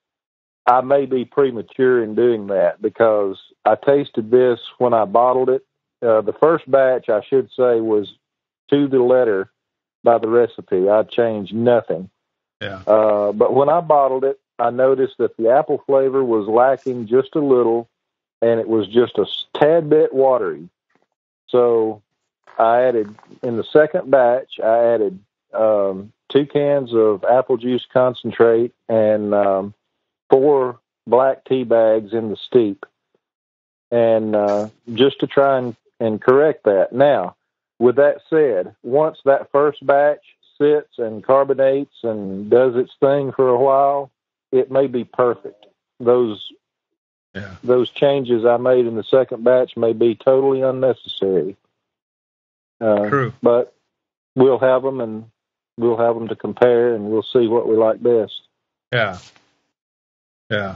I may be premature in doing that because I tasted this when I bottled it. Uh, the first batch, I should say, was to the letter by the recipe. I changed nothing. Yeah. Uh, but when I bottled it, I noticed that the apple flavor was lacking just a little, and it was just a tad bit watery. So I added in the second batch. I added um, two cans of apple juice concentrate and um, four black tea bags in the steep, and uh, just to try and, and correct that. Now, with that said, once that first batch sits and carbonates and does its thing for a while, it may be perfect. Those yeah. those changes I made in the second batch may be totally unnecessary. Uh, True, but we'll have them and we'll have them to compare and we'll see what we like best. Yeah, yeah.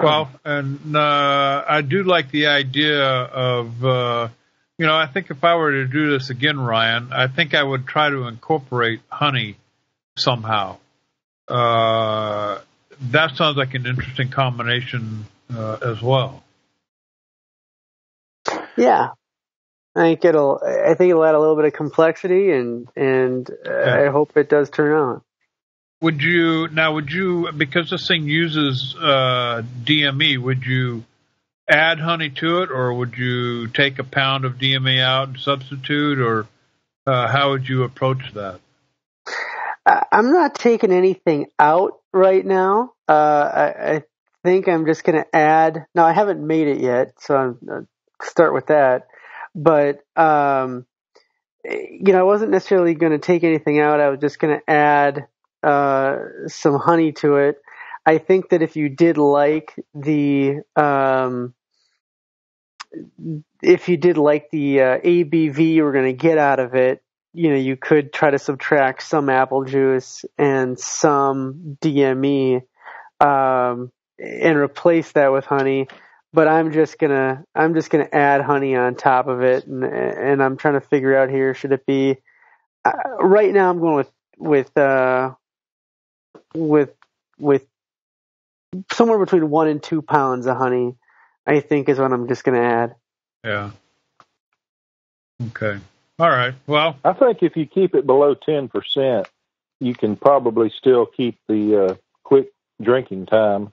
Well, and uh, I do like the idea of uh, you know, I think if I were to do this again, Ryan, I think I would try to incorporate honey somehow. Uh, that sounds like an interesting combination uh, as well. Yeah, I think it'll. I think it'll add a little bit of complexity, and and uh, yeah. I hope it does turn out. Would you now? Would you because this thing uses uh, DME? Would you add honey to it, or would you take a pound of DME out and substitute, or uh, how would you approach that? I'm not taking anything out right now. Uh, I, I, think I'm just going to add. Now I haven't made it yet, so I'm uh, start with that. But um, you know, I wasn't necessarily going to take anything out. I was just going to add uh, some honey to it. I think that if you did like the um, if you did like the uh, ABV you were going to get out of it, you know, you could try to subtract some apple juice and some DME, um, and replace that with honey. But I'm just gonna, I'm just gonna add honey on top of it, and and I'm trying to figure out here should it be. Uh, right now, I'm going with with uh, with with somewhere between one and two pounds of honey I think is what I'm just going to add. Yeah. Okay. All right. Well, I think if you keep it below 10%, you can probably still keep the uh, quick drinking time.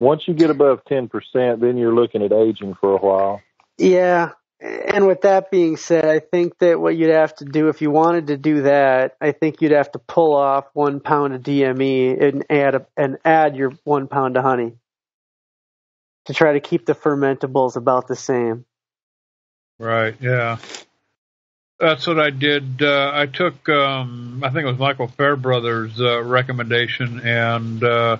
Once you get above 10%, then you're looking at aging for a while. Yeah. And with that being said, I think that what you'd have to do if you wanted to do that, I think you'd have to pull off one pound of DME and add a, and add your one pound of honey to try to keep the fermentables about the same. Right. Yeah. That's what I did. Uh, I took, um, I think it was Michael Fairbrother's uh, recommendation and uh,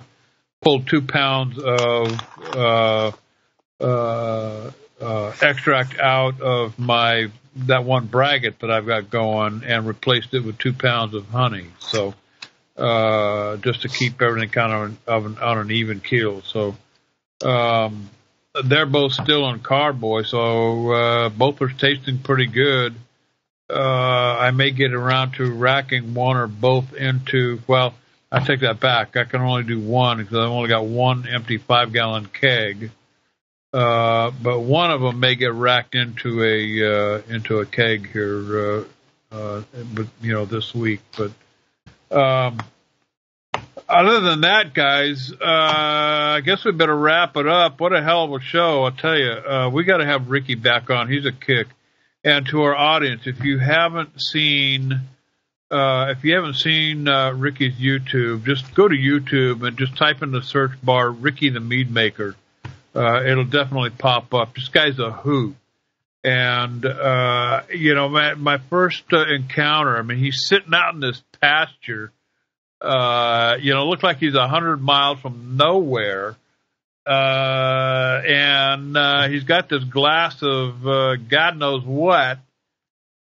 pulled two pounds of uh, uh, uh, extract out of my that one braggot that I've got going and replaced it with two pounds of honey. So just to keep everything kind of on, on an even keel. So um, they're both still on carboy, so uh, both are tasting pretty good uh, I may get around to racking one or both into, well, I take that back. I can only do one because I've only got one empty five gallon keg. Uh, but one of them may get racked into a, uh, into a keg here, uh, uh, but, you know, this week. But, um, other than that, guys, uh, I guess we better wrap it up. What a hell of a show. I'll tell you, uh, we got to have Ricky back on. He's a kick and to our audience, if you haven't seen, uh, if you haven't seen uh, Ricky's YouTube, just go to YouTube and just type in the search bar Ricky the Mead Maker. Uh, it'll definitely pop up. This guy's a hoot. And, uh, you know, my, my first uh, encounter, I mean, he's sitting out in this pasture, uh, you know, looked like he's a hundred miles from nowhere uh, and uh, he's got this glass of uh, God knows what,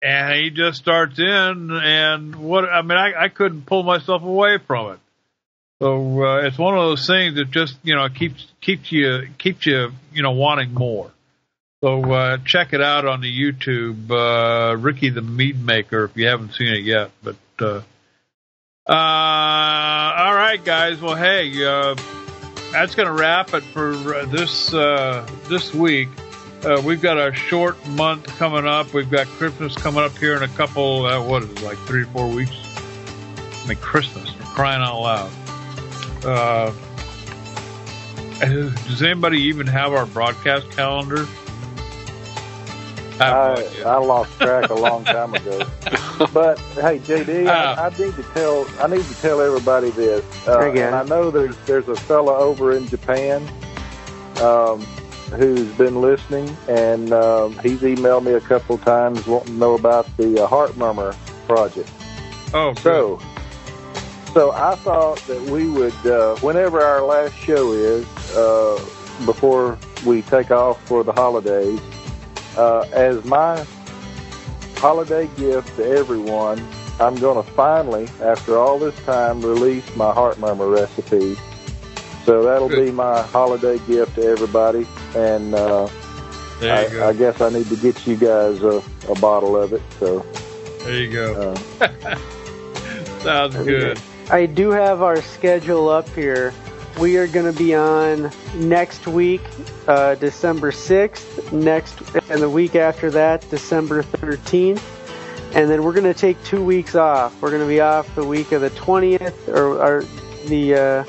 and he just starts in, and what I mean, I, I couldn't pull myself away from it. So uh, it's one of those things that just you know keeps keeps you keeps you you know wanting more. So uh, check it out on the YouTube, uh, Ricky the Mead Maker, if you haven't seen it yet. But uh, uh, all right, guys. Well, hey. Uh, that's going to wrap it for uh, this uh, this week. Uh, we've got a short month coming up. We've got Christmas coming up here in a couple. Uh, what is it, like three or four weeks? I mean, Christmas. We're crying out loud. Uh, does anybody even have our broadcast calendar? I, I lost track a long time ago. but hey, JD, uh, I, ah. I, need to tell I need to tell everybody this. Uh, and I know there's there's a fella over in Japan um, who's been listening, and um, he's emailed me a couple times wanting to know about the uh, Heart Murmur project. Oh, so so I thought that we would, uh, whenever our last show is, uh, before we take off for the holidays uh, as my holiday gift to everyone, I'm going to finally, after all this time, release my heart murmur recipe. So that'll Good. be my holiday gift to everybody. And uh, I, I, guess I need to get you guys a, a, bottle of it. So there you go. Uh, Sounds good. I do have our schedule up here. We are going to be on next week, uh, December 6th, next, and the week after that, December 13th. And then we're going to take two weeks off. We're going to be off the week of the 20th, or, or the, uh,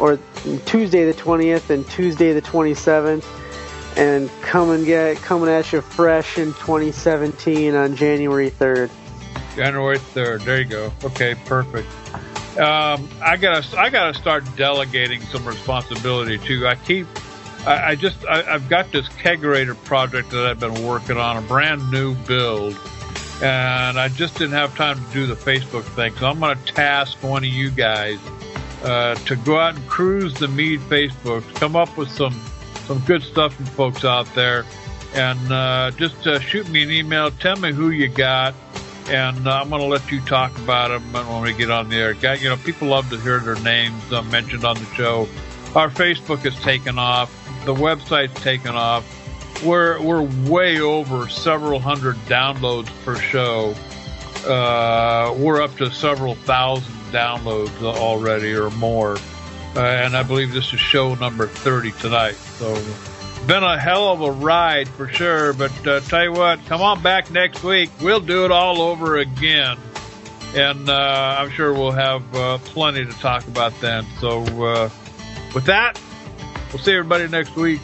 or Tuesday the 20th and Tuesday the 27th, and come and get coming at you fresh in 2017 on January 3rd. January 3rd. There you go. Okay, perfect. Um, I gotta, I gotta start delegating some responsibility too. I keep, I, I just, I, have got this kegerator project that I've been working on, a brand new build, and I just didn't have time to do the Facebook thing. So I'm going to task one of you guys uh, to go out and cruise the Mead Facebook, come up with some, some good stuff from folks out there, and uh, just uh, shoot me an email. Tell me who you got and uh, I'm going to let you talk about them when we get on the air. You know, people love to hear their names uh, mentioned on the show. Our Facebook has taken off. The website's taken off. We're we're way over several hundred downloads per show. Uh, we're up to several thousand downloads already or more, uh, and I believe this is show number 30 tonight. So been a hell of a ride for sure. But uh, tell you what, come on back next week. We'll do it all over again, and uh, I'm sure we'll have uh, plenty to talk about then. So uh, with that, we'll see everybody next week.